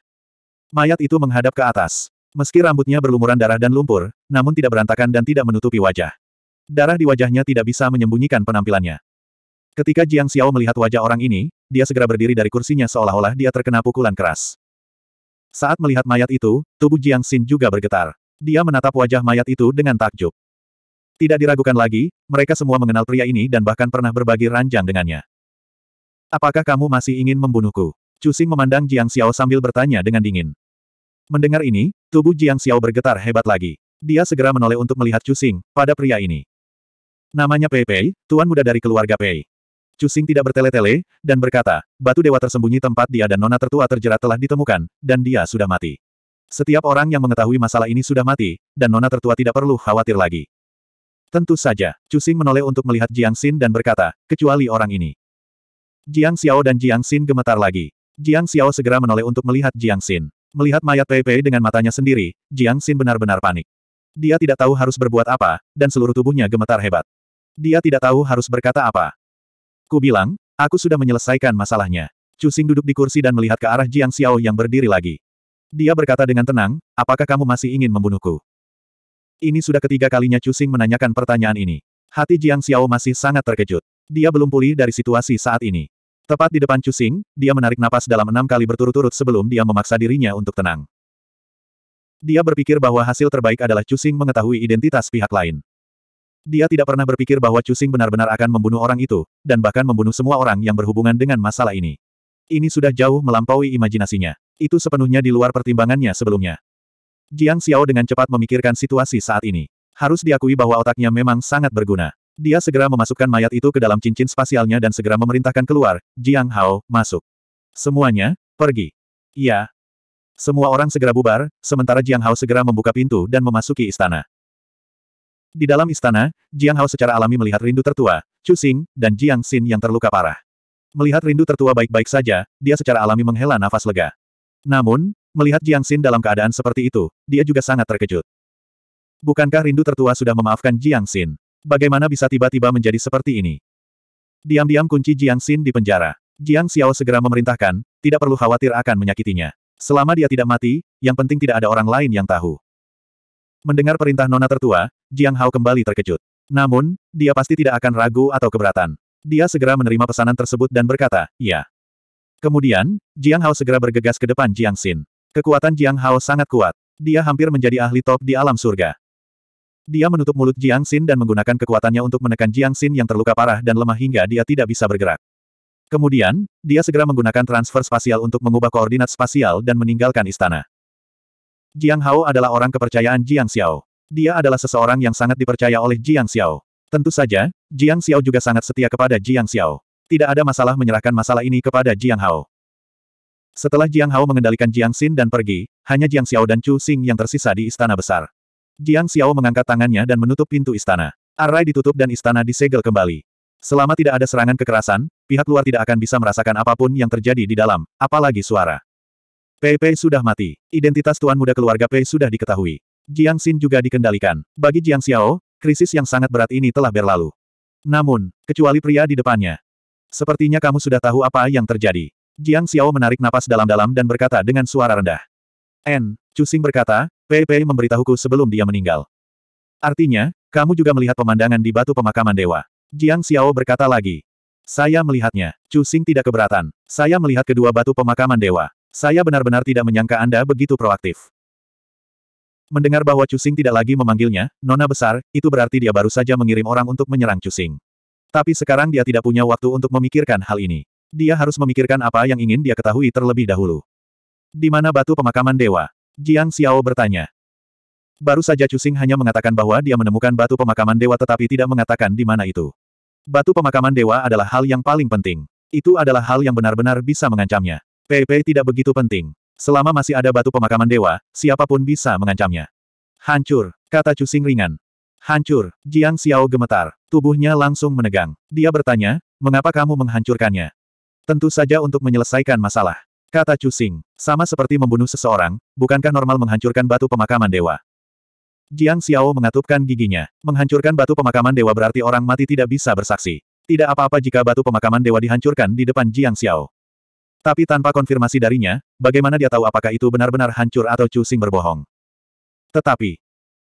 Mayat itu menghadap ke atas. Meski rambutnya berlumuran darah dan lumpur, namun tidak berantakan dan tidak menutupi wajah. Darah di wajahnya tidak bisa menyembunyikan penampilannya. Ketika Jiang Xiao melihat wajah orang ini, dia segera berdiri dari kursinya seolah-olah dia terkena pukulan keras. Saat melihat mayat itu, tubuh Jiang Xin juga bergetar. Dia menatap wajah mayat itu dengan takjub. Tidak diragukan lagi, mereka semua mengenal pria ini dan bahkan pernah berbagi ranjang dengannya. Apakah kamu masih ingin membunuhku? Chu Xing memandang Jiang Xiao sambil bertanya dengan dingin. Mendengar ini, tubuh Jiang Xiao bergetar hebat lagi. Dia segera menoleh untuk melihat Chu Xing, pada pria ini. Namanya Pei Pei, tuan muda dari keluarga Pei. Cusing tidak bertele-tele, dan berkata, batu dewa tersembunyi tempat dia dan nona tertua terjerat telah ditemukan, dan dia sudah mati. Setiap orang yang mengetahui masalah ini sudah mati, dan nona tertua tidak perlu khawatir lagi. Tentu saja, Cusing menoleh untuk melihat Jiang Xin dan berkata, kecuali orang ini. Jiang Xiao dan Jiang Xin gemetar lagi. Jiang Xiao segera menoleh untuk melihat Jiang Xin. Melihat mayat Pei Pei dengan matanya sendiri, Jiang Xin benar-benar panik. Dia tidak tahu harus berbuat apa, dan seluruh tubuhnya gemetar hebat. Dia tidak tahu harus berkata apa. Ku bilang, aku sudah menyelesaikan masalahnya. Cusing duduk di kursi dan melihat ke arah Jiang Xiao yang berdiri lagi. Dia berkata dengan tenang, apakah kamu masih ingin membunuhku? Ini sudah ketiga kalinya Cusing menanyakan pertanyaan ini. Hati Jiang Xiao masih sangat terkejut. Dia belum pulih dari situasi saat ini. Tepat di depan Cusing, dia menarik napas dalam enam kali berturut-turut sebelum dia memaksa dirinya untuk tenang. Dia berpikir bahwa hasil terbaik adalah Cusing mengetahui identitas pihak lain. Dia tidak pernah berpikir bahwa Cusing benar-benar akan membunuh orang itu, dan bahkan membunuh semua orang yang berhubungan dengan masalah ini. Ini sudah jauh melampaui imajinasinya. Itu sepenuhnya di luar pertimbangannya sebelumnya. Jiang Xiao dengan cepat memikirkan situasi saat ini. Harus diakui bahwa otaknya memang sangat berguna. Dia segera memasukkan mayat itu ke dalam cincin spasialnya dan segera memerintahkan keluar, Jiang Hao, masuk. Semuanya, pergi. Iya. Semua orang segera bubar, sementara Jiang Hao segera membuka pintu dan memasuki istana. Di dalam istana, Jiang Hao secara alami melihat rindu tertua, Chu Xing, dan Jiang Xin yang terluka parah. Melihat rindu tertua baik-baik saja, dia secara alami menghela nafas lega. Namun, melihat Jiang Xin dalam keadaan seperti itu, dia juga sangat terkejut. Bukankah rindu tertua sudah memaafkan Jiang Xin? Bagaimana bisa tiba-tiba menjadi seperti ini? Diam-diam kunci Jiang Xin di penjara. Jiang Xiao segera memerintahkan, tidak perlu khawatir akan menyakitinya. Selama dia tidak mati, yang penting tidak ada orang lain yang tahu. Mendengar perintah nona tertua, Jiang Hao kembali terkejut. Namun, dia pasti tidak akan ragu atau keberatan. Dia segera menerima pesanan tersebut dan berkata, ya. Kemudian, Jiang Hao segera bergegas ke depan Jiang Xin. Kekuatan Jiang Hao sangat kuat. Dia hampir menjadi ahli top di alam surga. Dia menutup mulut Jiang Xin dan menggunakan kekuatannya untuk menekan Jiang Xin yang terluka parah dan lemah hingga dia tidak bisa bergerak. Kemudian, dia segera menggunakan transfer spasial untuk mengubah koordinat spasial dan meninggalkan istana. Jiang Hao adalah orang kepercayaan Jiang Xiao. Dia adalah seseorang yang sangat dipercaya oleh Jiang Xiao. Tentu saja, Jiang Xiao juga sangat setia kepada Jiang Xiao. Tidak ada masalah menyerahkan masalah ini kepada Jiang Hao. Setelah Jiang Hao mengendalikan Jiang Xin dan pergi, hanya Jiang Xiao dan Chu Xing yang tersisa di istana besar. Jiang Xiao mengangkat tangannya dan menutup pintu istana. Arai ditutup dan istana disegel kembali. Selama tidak ada serangan kekerasan, pihak luar tidak akan bisa merasakan apa pun yang terjadi di dalam, apalagi suara. Pei Pei sudah mati. Identitas tuan muda keluarga Pei sudah diketahui. Jiang Xin juga dikendalikan. Bagi Jiang Xiao, krisis yang sangat berat ini telah berlalu. Namun, kecuali pria di depannya. Sepertinya kamu sudah tahu apa yang terjadi. Jiang Xiao menarik napas dalam-dalam dan berkata dengan suara rendah. N. Cusing berkata, Pei memberitahuku sebelum dia meninggal. Artinya, kamu juga melihat pemandangan di batu pemakaman dewa. Jiang Xiao berkata lagi. Saya melihatnya. Cusing tidak keberatan. Saya melihat kedua batu pemakaman dewa. Saya benar-benar tidak menyangka Anda begitu proaktif. Mendengar bahwa Cusing tidak lagi memanggilnya, Nona besar, itu berarti dia baru saja mengirim orang untuk menyerang Cusing. Tapi sekarang dia tidak punya waktu untuk memikirkan hal ini. Dia harus memikirkan apa yang ingin dia ketahui terlebih dahulu. Di mana batu pemakaman dewa? Jiang Xiao bertanya. Baru saja Cusing hanya mengatakan bahwa dia menemukan batu pemakaman dewa tetapi tidak mengatakan di mana itu. Batu pemakaman dewa adalah hal yang paling penting. Itu adalah hal yang benar-benar bisa mengancamnya. PP tidak begitu penting. Selama masih ada batu pemakaman dewa, siapa pun bisa mengancamnya. Hancur, kata Cusing ringan. Hancur, Jiang Xiao gemetar. Tubuhnya langsung menegang. Dia bertanya, mengapa kamu menghancurkannya? Tentu saja untuk menyelesaikan masalah. Kata Cusing, sama seperti membunuh seseorang, bukankah normal menghancurkan batu pemakaman dewa? Jiang Xiao mengatupkan giginya. Menghancurkan batu pemakaman dewa berarti orang mati tidak bisa bersaksi. Tidak apa-apa jika batu pemakaman dewa dihancurkan di depan Jiang Xiao. Tapi tanpa konfirmasi darinya, bagaimana dia tahu apakah itu benar-benar hancur atau Chu Xing berbohong. Tetapi,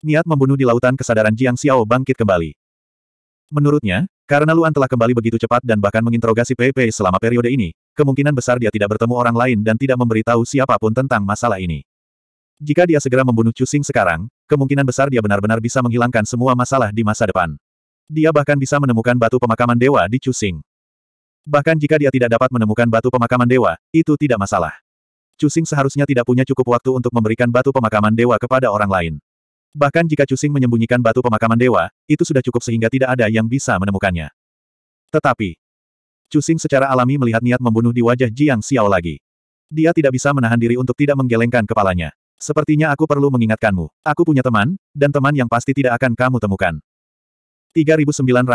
niat membunuh di lautan kesadaran Jiang Xiao bangkit kembali. Menurutnya, karena Luan telah kembali begitu cepat dan bahkan menginterogasi Pei Pei selama periode ini, kemungkinan besar dia tidak bertemu orang lain dan tidak memberitahu siapa pun tentang masalah ini. Jika dia segera membunuh Chu Xing sekarang, kemungkinan besar dia benar-benar bisa menghilangkan semua masalah di masa depan. Dia bahkan bisa menemukan batu pemakaman dewa di Chu Xing. Bahkan jika dia tidak dapat menemukan batu pemakaman dewa, itu tidak masalah. Cusing seharusnya tidak punya cukup waktu untuk memberikan batu pemakaman dewa kepada orang lain. Bahkan jika Cusing menyembunyikan batu pemakaman dewa, itu sudah cukup sehingga tidak ada yang bisa menemukannya. Tetapi, Cusing secara alami melihat niat membunuh di wajah Jiang Xiao lagi. Dia tidak bisa menahan diri untuk tidak menggelengkan kepalanya. Sepertinya aku perlu mengingatkanmu. Aku punya teman, dan teman yang pasti tidak akan kamu temukan. 3969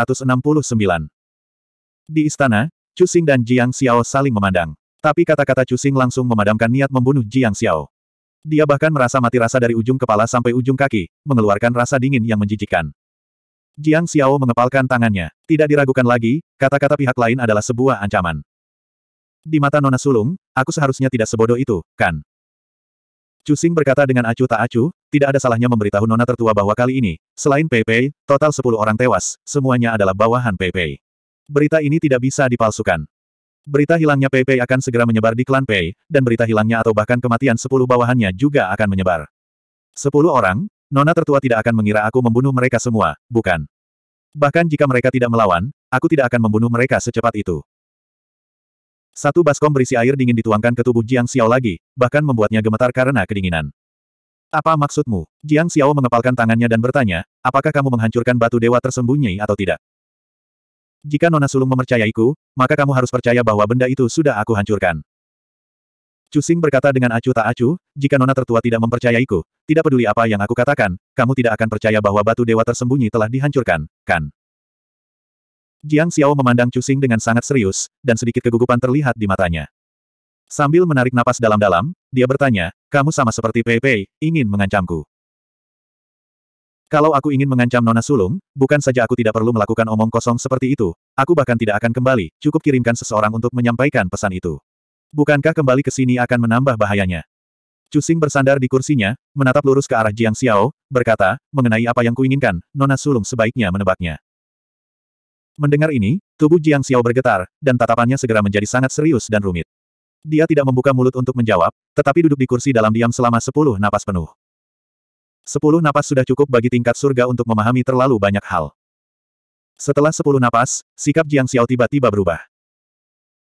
Di istana, Cusing dan Jiang Xiao saling memandang. Tapi kata-kata Cusing langsung memadamkan niat membunuh Jiang Xiao. Dia bahkan merasa mati rasa dari ujung kepala sampai ujung kaki, mengeluarkan rasa dingin yang menjijikkan. Jiang Xiao mengepalkan tangannya. Tidak diragukan lagi, kata-kata pihak lain adalah sebuah ancaman. Di mata Nona Sulung, aku seharusnya tidak sebodoh itu, kan? Cusing berkata dengan acuh tak acuh, tidak ada salahnya memberitahu Nona tertua bahwa kali ini, selain Pei Pei, total 10 orang tewas, semuanya adalah bawahan Pei Pei. Berita ini tidak bisa dipalsukan. Berita hilangnya Pei Pei akan segera menyebar di klan Pei, dan berita hilangnya atau bahkan kematian sepuluh bawahannya juga akan menyebar. Sepuluh orang, Nona tertua tidak akan mengira aku membunuh mereka semua, bukan? Bahkan jika mereka tidak melawan, aku tidak akan membunuh mereka secepat itu. Satu baskom berisi air dingin dituangkan ke tubuh Jiang Xiao lagi, bahkan membuatnya gemetar karena kedinginan. Apa maksudmu? Jiang Xiao mengepalkan tangannya dan bertanya, apakah kamu menghancurkan batu dewa tersembunyi atau tidak? Jika Nona Sulung mempercayaiku, maka kamu harus percaya bahwa benda itu sudah aku hancurkan. Cusing berkata dengan acuh tak acuh, jika Nona tertua tidak mempercayaiku, tidak peduli apa yang aku katakan, kamu tidak akan percaya bahwa batu dewa tersembunyi telah dihancurkan, kan? Jiang Xiao memandang Cusing dengan sangat serius, dan sedikit kegugupan terlihat di matanya. Sambil menarik napas dalam-dalam, dia bertanya, kamu sama seperti Pei Pei, ingin mengancamku. Kalau aku ingin mengancam Nona Sulung, bukan saja aku tidak perlu melakukan omong kosong seperti itu, aku bahkan tidak akan kembali, cukup kirimkan seseorang untuk menyampaikan pesan itu. Bukankah kembali ke sini akan menambah bahayanya? Cusing bersandar di kursinya, menatap lurus ke arah Jiang Xiao, berkata, mengenai apa yang kuinginkan, Nona Sulung sebaiknya menebaknya. Mendengar ini, tubuh Jiang Xiao bergetar, dan tatapannya segera menjadi sangat serius dan rumit. Dia tidak membuka mulut untuk menjawab, tetapi duduk di kursi dalam diam selama sepuluh napas penuh. Sepuluh napas sudah cukup bagi tingkat surga untuk memahami terlalu banyak hal. Setelah sepuluh napas, sikap Jiang Xiao tiba-tiba berubah.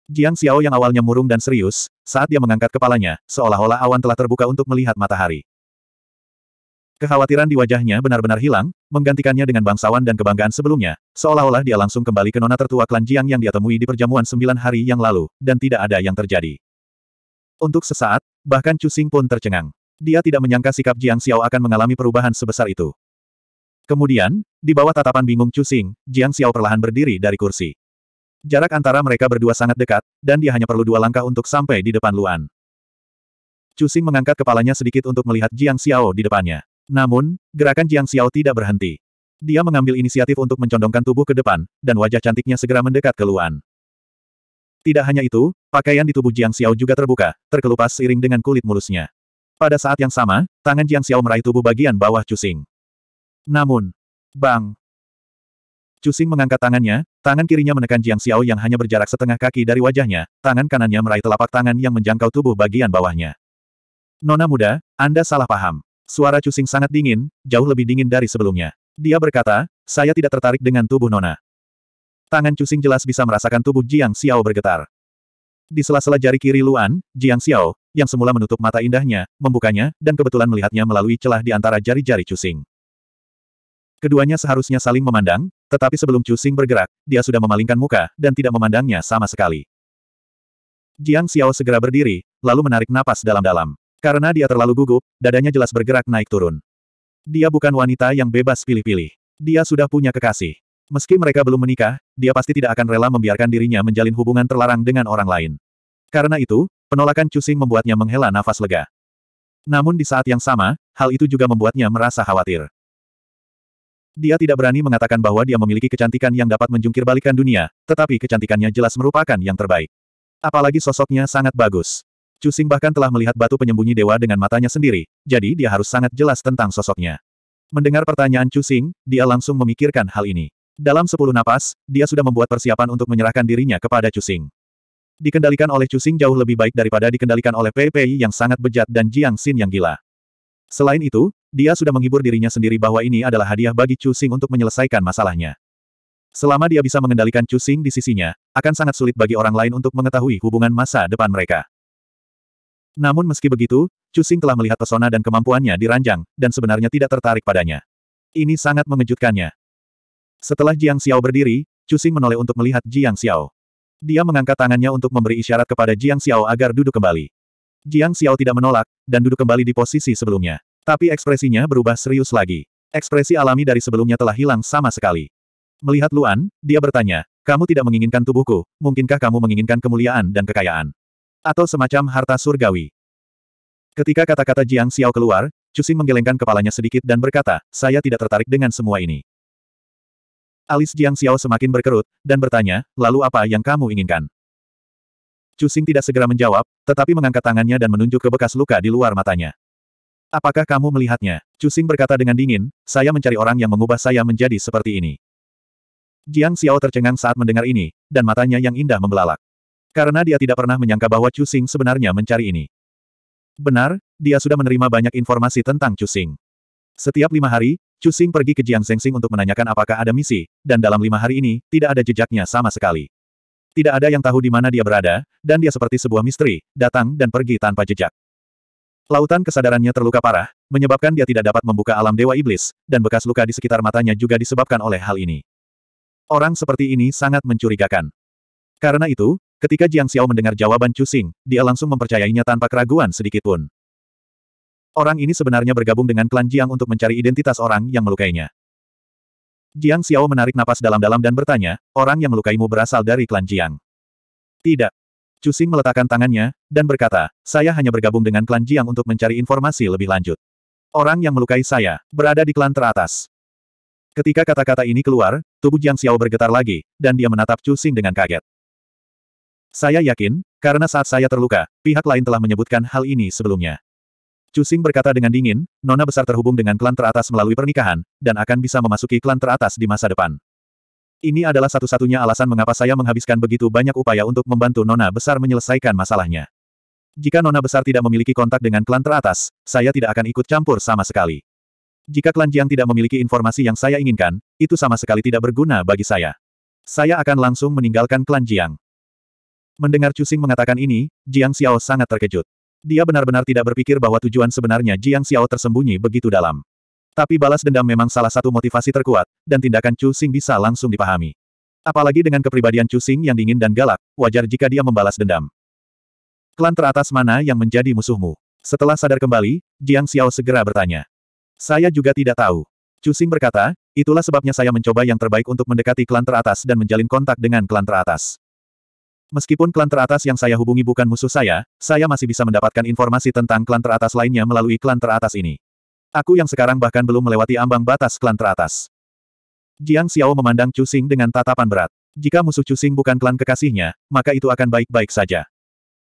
Jiang Xiao yang awalnya murung dan serius, saat dia mengangkat kepalanya, seolah-olah awan telah terbuka untuk melihat matahari. Kekhawatiran di wajahnya benar-benar hilang, menggantikannya dengan bangsawan dan kebanggaan sebelumnya, seolah-olah dia langsung kembali ke nona tertua klan Jiang yang dia temui di perjamuan sembilan hari yang lalu, dan tidak ada yang terjadi. Untuk sesaat, bahkan Cusing pun tercengang. Dia tidak menyangka sikap Jiang Xiao akan mengalami perubahan sebesar itu. Kemudian, di bawah tatapan bingung Cusing, Jiang Xiao perlahan berdiri dari kursi. Jarak antara mereka berdua sangat dekat, dan dia hanya perlu dua langkah untuk sampai di depan Luan. Cusing mengangkat kepalanya sedikit untuk melihat Jiang Xiao di depannya. Namun, gerakan Jiang Xiao tidak berhenti. Dia mengambil inisiatif untuk mencondongkan tubuh ke depan, dan wajah cantiknya segera mendekat ke Luan. Tidak hanya itu, pakaian di tubuh Jiang Xiao juga terbuka, terkelupas seiring dengan kulit mulusnya. Pada saat yang sama, tangan Jiang Xiao meraih tubuh bagian bawah Cusing. Namun, bang! Cusing mengangkat tangannya, tangan kirinya menekan Jiang Xiao yang hanya berjarak setengah kaki dari wajahnya, tangan kanannya meraih telapak tangan yang menjangkau tubuh bagian bawahnya. Nona muda, Anda salah paham. Suara Cusing sangat dingin, jauh lebih dingin dari sebelumnya. Dia berkata, saya tidak tertarik dengan tubuh Nona. Tangan Cusing jelas bisa merasakan tubuh Jiang Xiao bergetar. Di sela-sela jari kiri Luan, Jiang Xiao, yang semula menutup mata indahnya, membukanya, dan kebetulan melihatnya melalui celah di antara jari-jari Cusing. Keduanya seharusnya saling memandang, tetapi sebelum Chu Xing bergerak, dia sudah memalingkan muka, dan tidak memandangnya sama sekali. Jiang Xiao segera berdiri, lalu menarik napas dalam-dalam. Karena dia terlalu gugup, dadanya jelas bergerak naik turun. Dia bukan wanita yang bebas pilih-pilih. Dia sudah punya kekasih. Meski mereka belum menikah, dia pasti tidak akan rela membiarkan dirinya menjalin hubungan terlarang dengan orang lain. Karena itu, penolakan Chu Xing membuatnya menghela nafas lega. Namun di saat yang sama, hal itu juga membuatnya merasa khawatir. Dia tidak berani mengatakan bahwa dia memiliki kecantikan yang dapat menjungkir balikan dunia, tetapi kecantikannya jelas merupakan yang terbaik. Apalagi sosoknya sangat bagus. Cusing bahkan telah melihat batu penyembunyi dewa dengan matanya sendiri, jadi dia harus sangat jelas tentang sosoknya. Mendengar pertanyaan Cusing, dia langsung memikirkan hal ini. Dalam sepuluh napas, dia sudah membuat persiapan untuk menyerahkan dirinya kepada Cusing. Dikendalikan oleh Cusing jauh lebih baik daripada dikendalikan oleh PPI yang sangat bejat dan Jiang Xin yang gila. Selain itu, dia sudah menghibur dirinya sendiri bahwa ini adalah hadiah bagi Chu Xing untuk menyelesaikan masalahnya. Selama dia bisa mengendalikan Chu Xing di sisinya, akan sangat sulit bagi orang lain untuk mengetahui hubungan masa depan mereka. Namun meski begitu, Chu Xing telah melihat pesona dan kemampuannya di ranjang, dan sebenarnya tidak tertarik padanya. Ini sangat mengejutkannya. Setelah Jiang Xiao berdiri, Chu Xing menoleh untuk melihat Jiang Xiao. Dia mengangkat tangannya untuk memberi isyarat kepada Jiang Xiao agar duduk kembali. Jiang Xiao tidak menolak, dan duduk kembali di posisi sebelumnya. Tapi ekspresinya berubah serius lagi. Ekspresi alami dari sebelumnya telah hilang sama sekali. Melihat Luan, dia bertanya, kamu tidak menginginkan tubuhku, mungkinkah kamu menginginkan kemuliaan dan kekayaan? Atau semacam harta surgawi? Ketika kata-kata Jiang Xiao keluar, Cuxing menggelengkan kepalanya sedikit dan berkata, saya tidak tertarik dengan semua ini. Alis Jiang Xiao semakin berkerut, dan bertanya, lalu apa yang kamu inginkan? Cuxing tidak segera menjawab, tetapi mengangkat tangannya dan menunjuk ke bekas luka di luar matanya. Apakah kamu melihatnya? Cusing berkata dengan dingin, saya mencari orang yang mengubah saya menjadi seperti ini. Jiang Xiao tercengang saat mendengar ini, dan matanya yang indah membelalak. Karena dia tidak pernah menyangka bahwa Cusing sebenarnya mencari ini. Benar, dia sudah menerima banyak informasi tentang Cusing. Setiap lima hari, Cusing pergi ke Jiang Zhengxing untuk menanyakan apakah ada misi, dan dalam lima hari ini, tidak ada jejaknya sama sekali. Tidak ada yang tahu di mana dia berada, dan dia seperti sebuah misteri, datang dan pergi tanpa jejak. Lautan kesadarannya terluka parah, menyebabkan dia tidak dapat membuka alam Dewa Iblis, dan bekas luka di sekitar matanya juga disebabkan oleh hal ini. Orang seperti ini sangat mencurigakan. Karena itu, ketika Jiang Xiao mendengar jawaban Chu Xing, dia langsung mempercayainya tanpa keraguan sedikitpun. Orang ini sebenarnya bergabung dengan klan Jiang untuk mencari identitas orang yang melukainya. Jiang Xiao menarik napas dalam-dalam dan bertanya, orang yang melukaimu berasal dari klan Jiang. Tidak, Cusing meletakkan tangannya, dan berkata, saya hanya bergabung dengan klan Jiang untuk mencari informasi lebih lanjut. Orang yang melukai saya, berada di klan teratas. Ketika kata-kata ini keluar, tubuh Jiang Xiao bergetar lagi, dan dia menatap Cusing dengan kaget. Saya yakin, karena saat saya terluka, pihak lain telah menyebutkan hal ini sebelumnya. Cusing berkata dengan dingin, Nona besar terhubung dengan klan teratas melalui pernikahan, dan akan bisa memasuki klan teratas di masa depan. Ini adalah satu-satunya alasan mengapa saya menghabiskan begitu banyak upaya untuk membantu Nona Besar menyelesaikan masalahnya. Jika Nona Besar tidak memiliki kontak dengan klan teratas, saya tidak akan ikut campur sama sekali. Jika klan Jiang tidak memiliki informasi yang saya inginkan, itu sama sekali tidak berguna bagi saya. Saya akan langsung meninggalkan klan Jiang. Mendengar Cusing mengatakan ini, Jiang Xiao sangat terkejut. Dia benar-benar tidak berpikir bahwa tujuan sebenarnya Jiang Xiao tersembunyi begitu dalam. Tapi balas dendam memang salah satu motivasi terkuat, dan tindakan Chu Xing bisa langsung dipahami. Apalagi dengan kepribadian Chu Xing yang dingin dan galak, wajar jika dia membalas dendam. Klan teratas mana yang menjadi musuhmu? Setelah sadar kembali, Jiang Xiao segera bertanya. Saya juga tidak tahu. Cusing berkata, itulah sebabnya saya mencoba yang terbaik untuk mendekati klan teratas dan menjalin kontak dengan klan teratas. Meskipun klan teratas yang saya hubungi bukan musuh saya, saya masih bisa mendapatkan informasi tentang klan teratas lainnya melalui klan teratas ini. Aku yang sekarang bahkan belum melewati ambang batas klan teratas. Jiang Xiao memandang Cusing dengan tatapan berat. Jika musuh Cusing bukan klan kekasihnya, maka itu akan baik-baik saja.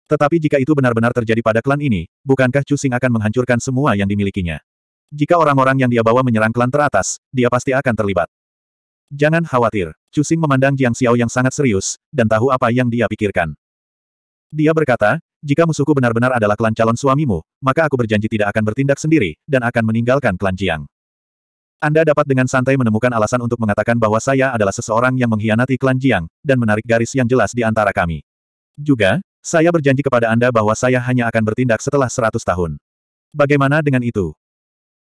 Tetapi jika itu benar-benar terjadi pada klan ini, bukankah Cusing akan menghancurkan semua yang dimilikinya? Jika orang-orang yang dia bawa menyerang klan teratas, dia pasti akan terlibat. Jangan khawatir. Cusing memandang Jiang Xiao yang sangat serius, dan tahu apa yang dia pikirkan. Dia berkata, jika musuhku benar-benar adalah klan calon suamimu, maka aku berjanji tidak akan bertindak sendiri, dan akan meninggalkan klan Jiang. Anda dapat dengan santai menemukan alasan untuk mengatakan bahwa saya adalah seseorang yang mengkhianati klan Jiang, dan menarik garis yang jelas di antara kami. Juga, saya berjanji kepada Anda bahwa saya hanya akan bertindak setelah seratus tahun. Bagaimana dengan itu?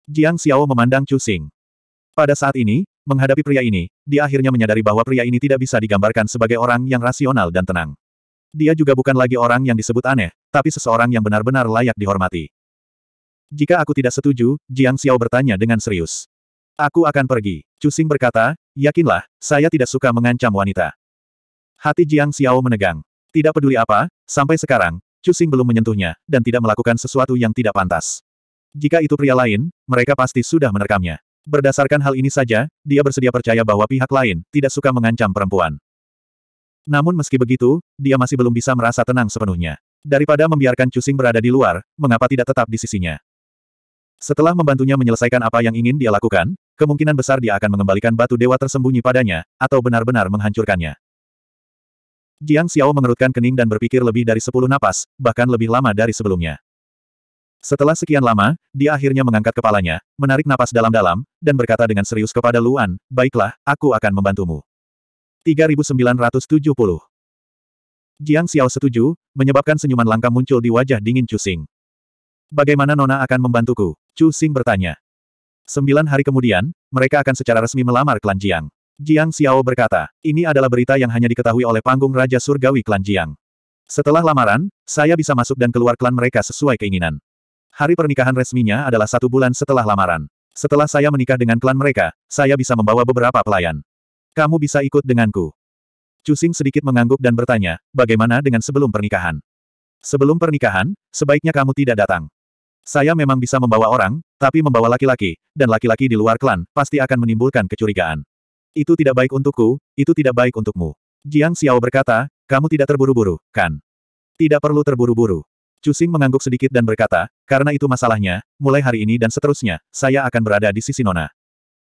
Jiang Xiao memandang Chu Xing. Pada saat ini, menghadapi pria ini, dia akhirnya menyadari bahwa pria ini tidak bisa digambarkan sebagai orang yang rasional dan tenang. Dia juga bukan lagi orang yang disebut aneh, tapi seseorang yang benar-benar layak dihormati. Jika aku tidak setuju, Jiang Xiao bertanya dengan serius. Aku akan pergi. Chu Xing berkata, yakinlah, saya tidak suka mengancam wanita. Hati Jiang Xiao menegang. Tidak peduli apa, sampai sekarang, Chu Xing belum menyentuhnya, dan tidak melakukan sesuatu yang tidak pantas. Jika itu pria lain, mereka pasti sudah menerekamnya. Berdasarkan hal ini saja, dia bersedia percaya bahwa pihak lain tidak suka mengancam perempuan. Namun meski begitu, dia masih belum bisa merasa tenang sepenuhnya. Daripada membiarkan Cusing berada di luar, mengapa tidak tetap di sisinya? Setelah membantunya menyelesaikan apa yang ingin dia lakukan, kemungkinan besar dia akan mengembalikan batu dewa tersembunyi padanya, atau benar-benar menghancurkannya. Jiang Xiao mengerutkan kening dan berpikir lebih dari sepuluh napas, bahkan lebih lama dari sebelumnya. Setelah sekian lama, dia akhirnya mengangkat kepalanya, menarik napas dalam-dalam, dan berkata dengan serius kepada Luan, baiklah, aku akan membantumu. 3970 Jiang Xiao setuju, menyebabkan senyuman langka muncul di wajah dingin Chu Xing. Bagaimana Nona akan membantuku? Chu Xing bertanya. Sembilan hari kemudian, mereka akan secara resmi melamar klan Jiang. Jiang Xiao berkata, ini adalah berita yang hanya diketahui oleh panggung Raja Surgawi klan Jiang. Setelah lamaran, saya bisa masuk dan keluar klan mereka sesuai keinginan. Hari pernikahan resminya adalah satu bulan setelah lamaran. Setelah saya menikah dengan klan mereka, saya bisa membawa beberapa pelayan. Kamu bisa ikut denganku. Cusing sedikit mengangguk dan bertanya, bagaimana dengan sebelum pernikahan? Sebelum pernikahan, sebaiknya kamu tidak datang. Saya memang bisa membawa orang, tapi membawa laki-laki, dan laki-laki di luar klan, pasti akan menimbulkan kecurigaan. Itu tidak baik untukku, itu tidak baik untukmu. Jiang Xiao berkata, kamu tidak terburu-buru, kan? Tidak perlu terburu-buru. Cusing mengangguk sedikit dan berkata, karena itu masalahnya, mulai hari ini dan seterusnya, saya akan berada di sisi Nona.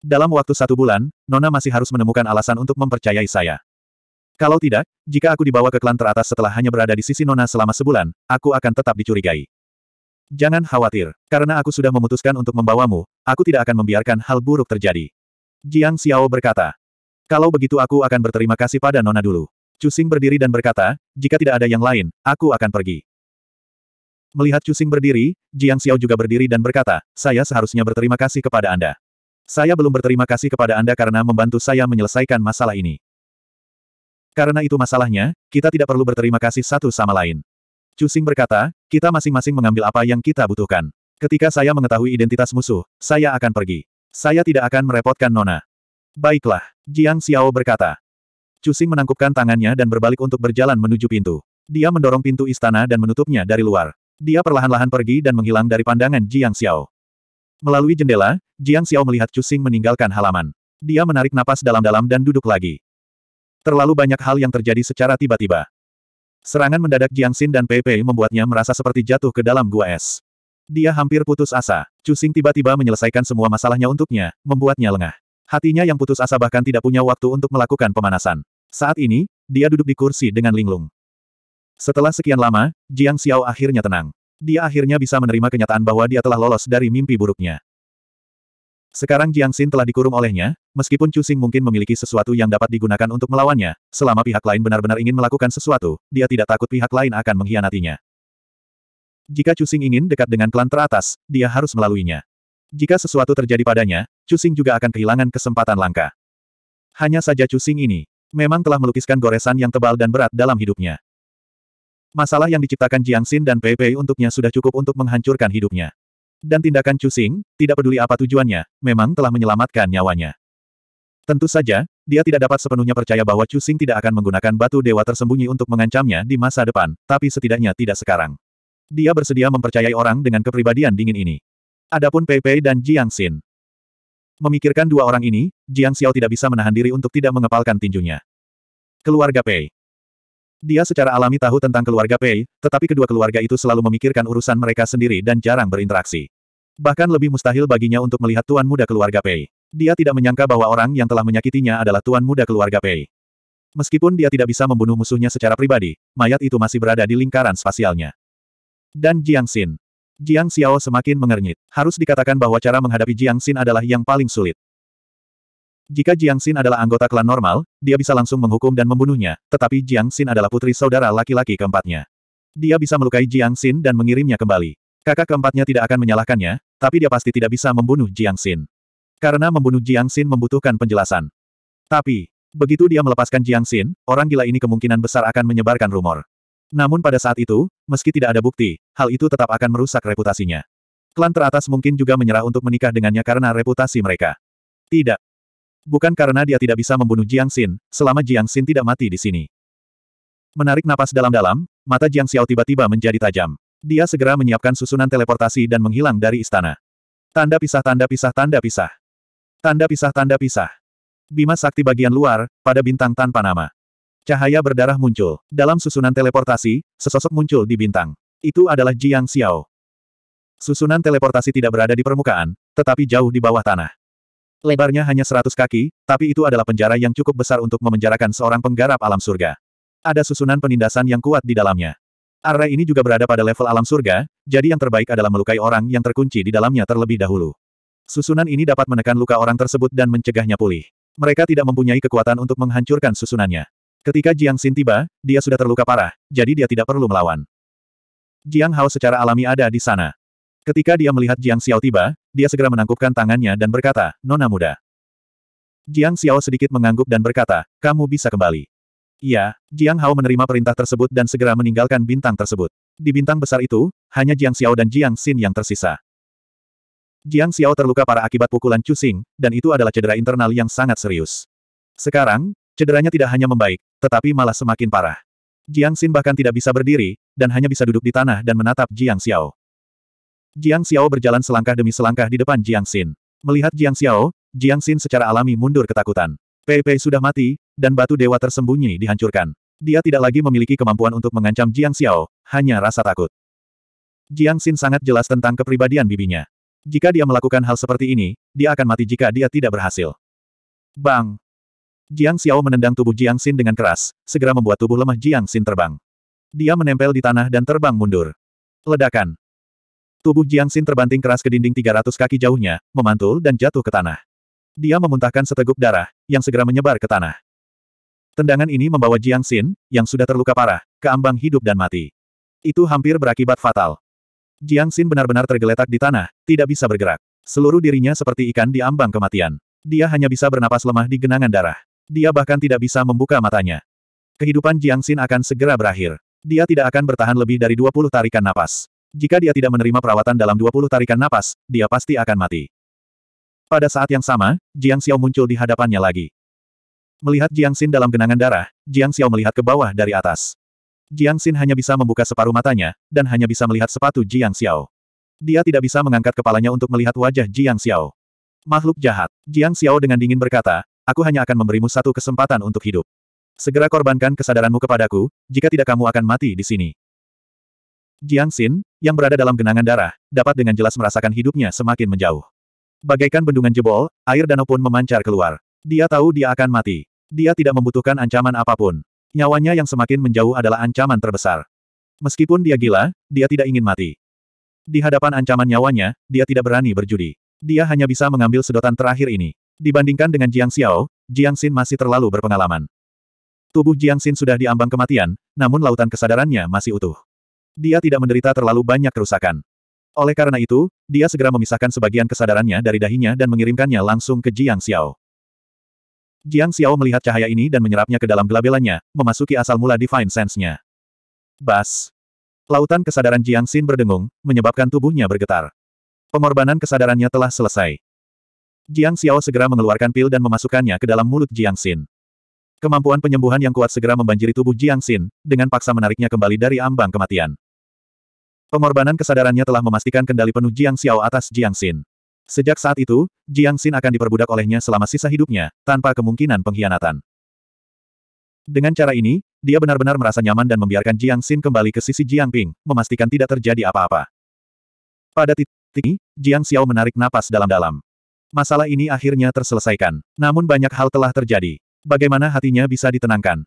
Dalam waktu satu bulan, Nona masih harus menemukan alasan untuk mempercayai saya. Kalau tidak, jika aku dibawa ke klan teratas setelah hanya berada di sisi Nona selama sebulan, aku akan tetap dicurigai. Jangan khawatir, karena aku sudah memutuskan untuk membawamu, aku tidak akan membiarkan hal buruk terjadi. Jiang Xiao berkata. Kalau begitu aku akan berterima kasih pada Nona dulu. Cusing berdiri dan berkata, jika tidak ada yang lain, aku akan pergi. Melihat Cusing berdiri, Jiang Xiao juga berdiri dan berkata, saya seharusnya berterima kasih kepada Anda. Saya belum berterima kasih kepada Anda karena membantu saya menyelesaikan masalah ini. Karena itu masalahnya, kita tidak perlu berterima kasih satu sama lain. Cusing berkata, kita masing-masing mengambil apa yang kita butuhkan. Ketika saya mengetahui identitas musuh, saya akan pergi. Saya tidak akan merepotkan Nona. Baiklah, Jiang Xiao berkata. Cusing menangkupkan tangannya dan berbalik untuk berjalan menuju pintu. Dia mendorong pintu istana dan menutupnya dari luar. Dia perlahan-lahan pergi dan menghilang dari pandangan Jiang Xiao. Melalui jendela, Jiang Xiao melihat Chu Xing meninggalkan halaman. Dia menarik napas dalam-dalam dan duduk lagi. Terlalu banyak hal yang terjadi secara tiba-tiba. Serangan mendadak Jiang Xin dan Pei Pei membuatnya merasa seperti jatuh ke dalam gua es. Dia hampir putus asa. Chu Xing tiba-tiba menyelesaikan semua masalahnya untuknya, membuatnya lengah. Hatinya yang putus asa bahkan tidak punya waktu untuk melakukan pemanasan. Saat ini, dia duduk di kursi dengan linglung. Setelah sekian lama, Jiang Xiao akhirnya tenang. Dia akhirnya bisa menerima kenyataan bahwa dia telah lolos dari mimpi buruknya. Sekarang Jiang Xin telah dikurung olehnya, meskipun Chu Xing mungkin memiliki sesuatu yang dapat digunakan untuk melawannya, selama pihak lain benar-benar ingin melakukan sesuatu, dia tidak takut pihak lain akan mengkhianatinya. Jika Chu Xing ingin dekat dengan klan teratas, dia harus melaluinya. Jika sesuatu terjadi padanya, Chu Xing juga akan kehilangan kesempatan langka. Hanya saja Chu Xing ini, memang telah melukiskan goresan yang tebal dan berat dalam hidupnya. Masalah yang diciptakan Jiang Xin dan Pei Pei untuknya sudah cukup untuk menghancurkan hidupnya. Dan tindakan Cusing, tidak peduli apa tujuannya, memang telah menyelamatkan nyawanya. Tentu saja, dia tidak dapat sepenuhnya percaya bahwa Cusing tidak akan menggunakan batu dewa tersembunyi untuk mengancamnya di masa depan, tapi setidaknya tidak sekarang. Dia bersedia mempercayai orang dengan kepribadian dingin ini. Adapun Pei Pei dan Jiang Xin. Memikirkan dua orang ini, Jiang Xiao tidak bisa menahan diri untuk tidak mengepalkan tinjunya. Keluarga Pei. Dia secara alami tahu tentang keluarga Pei, tetapi kedua keluarga itu selalu memikirkan urusan mereka sendiri dan jarang berinteraksi. Bahkan lebih mustahil baginya untuk melihat tuan muda keluarga Pei. Dia tidak menyangka bahwa orang yang telah menyakitinya adalah tuan muda keluarga Pei. Meskipun dia tidak bisa membunuh musuhnya secara pribadi, mayat itu masih berada di lingkaran spasialnya. Dan Jiang Xin. Jiang Xiao semakin mengernyit. Harus dikatakan bahwa cara menghadapi Jiang Xin adalah yang paling sulit. Jika Jiang Xin adalah anggota klan normal, dia bisa langsung menghukum dan membunuhnya, tetapi Jiang Xin adalah putri saudara laki-laki keempatnya. Dia bisa melukai Jiang Xin dan mengirimnya kembali. Kakak keempatnya tidak akan menyalahkannya, tapi dia pasti tidak bisa membunuh Jiang Xin. Karena membunuh Jiang Xin membutuhkan penjelasan. Tapi, begitu dia melepaskan Jiang Xin, orang gila ini kemungkinan besar akan menyebarkan rumor. Namun pada saat itu, meski tidak ada bukti, hal itu tetap akan merusak reputasinya. Klan teratas mungkin juga menyerah untuk menikah dengannya karena reputasi mereka. Tidak. Bukan karena dia tidak bisa membunuh Jiang Xin, selama Jiang Xin tidak mati di sini. Menarik napas dalam-dalam, mata Jiang Xiao tiba-tiba menjadi tajam. Dia segera menyiapkan susunan teleportasi dan menghilang dari istana. Tanda pisah tanda pisah tanda pisah. Tanda pisah tanda pisah. Bima sakti bagian luar, pada bintang tanpa nama. Cahaya berdarah muncul. Dalam susunan teleportasi, sesosok muncul di bintang. Itu adalah Jiang Xiao. Susunan teleportasi tidak berada di permukaan, tetapi jauh di bawah tanah. Lebarnya hanya 100 kaki, tapi itu adalah penjara yang cukup besar untuk memenjarakan seorang penggarap alam surga. Ada susunan penindasan yang kuat di dalamnya. Area ini juga berada pada level alam surga, jadi yang terbaik adalah melukai orang yang terkunci di dalamnya terlebih dahulu. Susunan ini dapat menekan luka orang tersebut dan mencegahnya pulih. Mereka tidak mempunyai kekuatan untuk menghancurkan susunannya. Ketika Jiang Xin tiba, dia sudah terluka parah, jadi dia tidak perlu melawan. Jiang Hao secara alami ada di sana. Ketika dia melihat Jiang Xiao tiba, dia segera menangkupkan tangannya dan berkata, Nona muda. Jiang Xiao sedikit mengangguk dan berkata, kamu bisa kembali. Iya, Jiang Hao menerima perintah tersebut dan segera meninggalkan bintang tersebut. Di bintang besar itu, hanya Jiang Xiao dan Jiang Xin yang tersisa. Jiang Xiao terluka parah akibat pukulan Cusing, dan itu adalah cedera internal yang sangat serius. Sekarang, Cederanya tidak hanya membaik, tetapi malah semakin parah. Jiang Xin bahkan tidak bisa berdiri, dan hanya bisa duduk di tanah dan menatap Jiang Xiao. Jiang Xiao berjalan selangkah demi selangkah di depan Jiang Xin. Melihat Jiang Xiao, Jiang Xin secara alami mundur ketakutan. Pei Pei sudah mati, dan batu dewa tersembunyi dihancurkan. Dia tidak lagi memiliki kemampuan untuk mengancam Jiang Xiao, hanya rasa takut. Jiang Xin sangat jelas tentang kepribadian bibinya. Jika dia melakukan hal seperti ini, dia akan mati jika dia tidak berhasil. Bang! Jiang Xiao menendang tubuh Jiang Xin dengan keras, segera membuat tubuh lemah Jiang Xin terbang. Dia menempel di tanah dan terbang mundur. Ledakan. Tubuh Jiang Xin terbanting keras ke dinding 300 kaki jauhnya, memantul dan jatuh ke tanah. Dia memuntahkan seteguk darah, yang segera menyebar ke tanah. Tendangan ini membawa Jiang Xin, yang sudah terluka parah, ke ambang hidup dan mati. Itu hampir berakibat fatal. Jiang Xin benar-benar tergeletak di tanah, tidak bisa bergerak. Seluruh dirinya seperti ikan di ambang kematian. Dia hanya bisa bernapas lemah di genangan darah. Dia bahkan tidak bisa membuka matanya. Kehidupan Jiang Xin akan segera berakhir. Dia tidak akan bertahan lebih dari 20 tarikan napas. Jika dia tidak menerima perawatan dalam 20 tarikan napas, dia pasti akan mati. Pada saat yang sama, Jiang Xiao muncul di hadapannya lagi. Melihat Jiang Xin dalam genangan darah, Jiang Xiao melihat ke bawah dari atas. Jiang Xin hanya bisa membuka separuh matanya, dan hanya bisa melihat sepatu Jiang Xiao. Dia tidak bisa mengangkat kepalanya untuk melihat wajah Jiang Xiao. Makhluk jahat. Jiang Xiao dengan dingin berkata, Aku hanya akan memberimu satu kesempatan untuk hidup. Segera korbankan kesadaranmu kepadaku, jika tidak kamu akan mati di sini. Jiang Xin, yang berada dalam genangan darah, dapat dengan jelas merasakan hidupnya semakin menjauh. Bagaikan bendungan jebol, air danau pun memancar keluar. Dia tahu dia akan mati. Dia tidak membutuhkan ancaman apa pun. Nyawanya yang semakin menjauh adalah ancaman terbesar. Meskipun dia gila, dia tidak ingin mati. Di hadapan ancaman nyawanya, dia tidak berani berjudi. Dia hanya bisa mengambil sedotan terakhir ini. Dibandingkan dengan Jiang Xiao, Jiang Xin masih terlalu berpengalaman. Tubuh Jiang Xin sudah diambang kematian, namun lautan kesadarannya masih utuh. Dia tidak menderita terlalu banyak kerusakan. Oleh karena itu, dia segera memisahkan sebagian kesadarannya dari dahinya dan mengirimkannya langsung ke Jiang Xiao. Jiang Xiao melihat cahaya ini dan menyerapnya ke dalam gelabelannya, memasuki asal mula Divine Sense-nya. Bas! Lautan kesadaran Jiang Xin berdengung, menyebabkan tubuhnya bergetar. Pengorbanan kesadarannya telah selesai. Jiang Xiao segera mengeluarkan pil dan memasukkannya ke dalam mulut Jiang Xin. Kemampuan penyembuhan yang kuat segera membanjiri tubuh Jiang Xin, dengan paksa menariknya kembali dari ambang kematian. Pengorbanan kesadarannya telah memastikan kendali penuh Jiang Xiao atas Jiang Xin. Sejak saat itu, Jiang Xin akan diperbudak olehnya selama sisa hidupnya, tanpa kemungkinan pengkhianatan. Dengan cara ini, dia benar-benar merasa nyaman dan membiarkan Jiang Xin kembali ke sisi Jiang Ping, memastikan tidak terjadi apa-apa. Pada titik ini, Jiang Xiao menarik napas dalam-dalam. Masalah ini akhirnya terselesaikan. Namun banyak hal telah terjadi. Bagaimana hatinya bisa ditenangkan?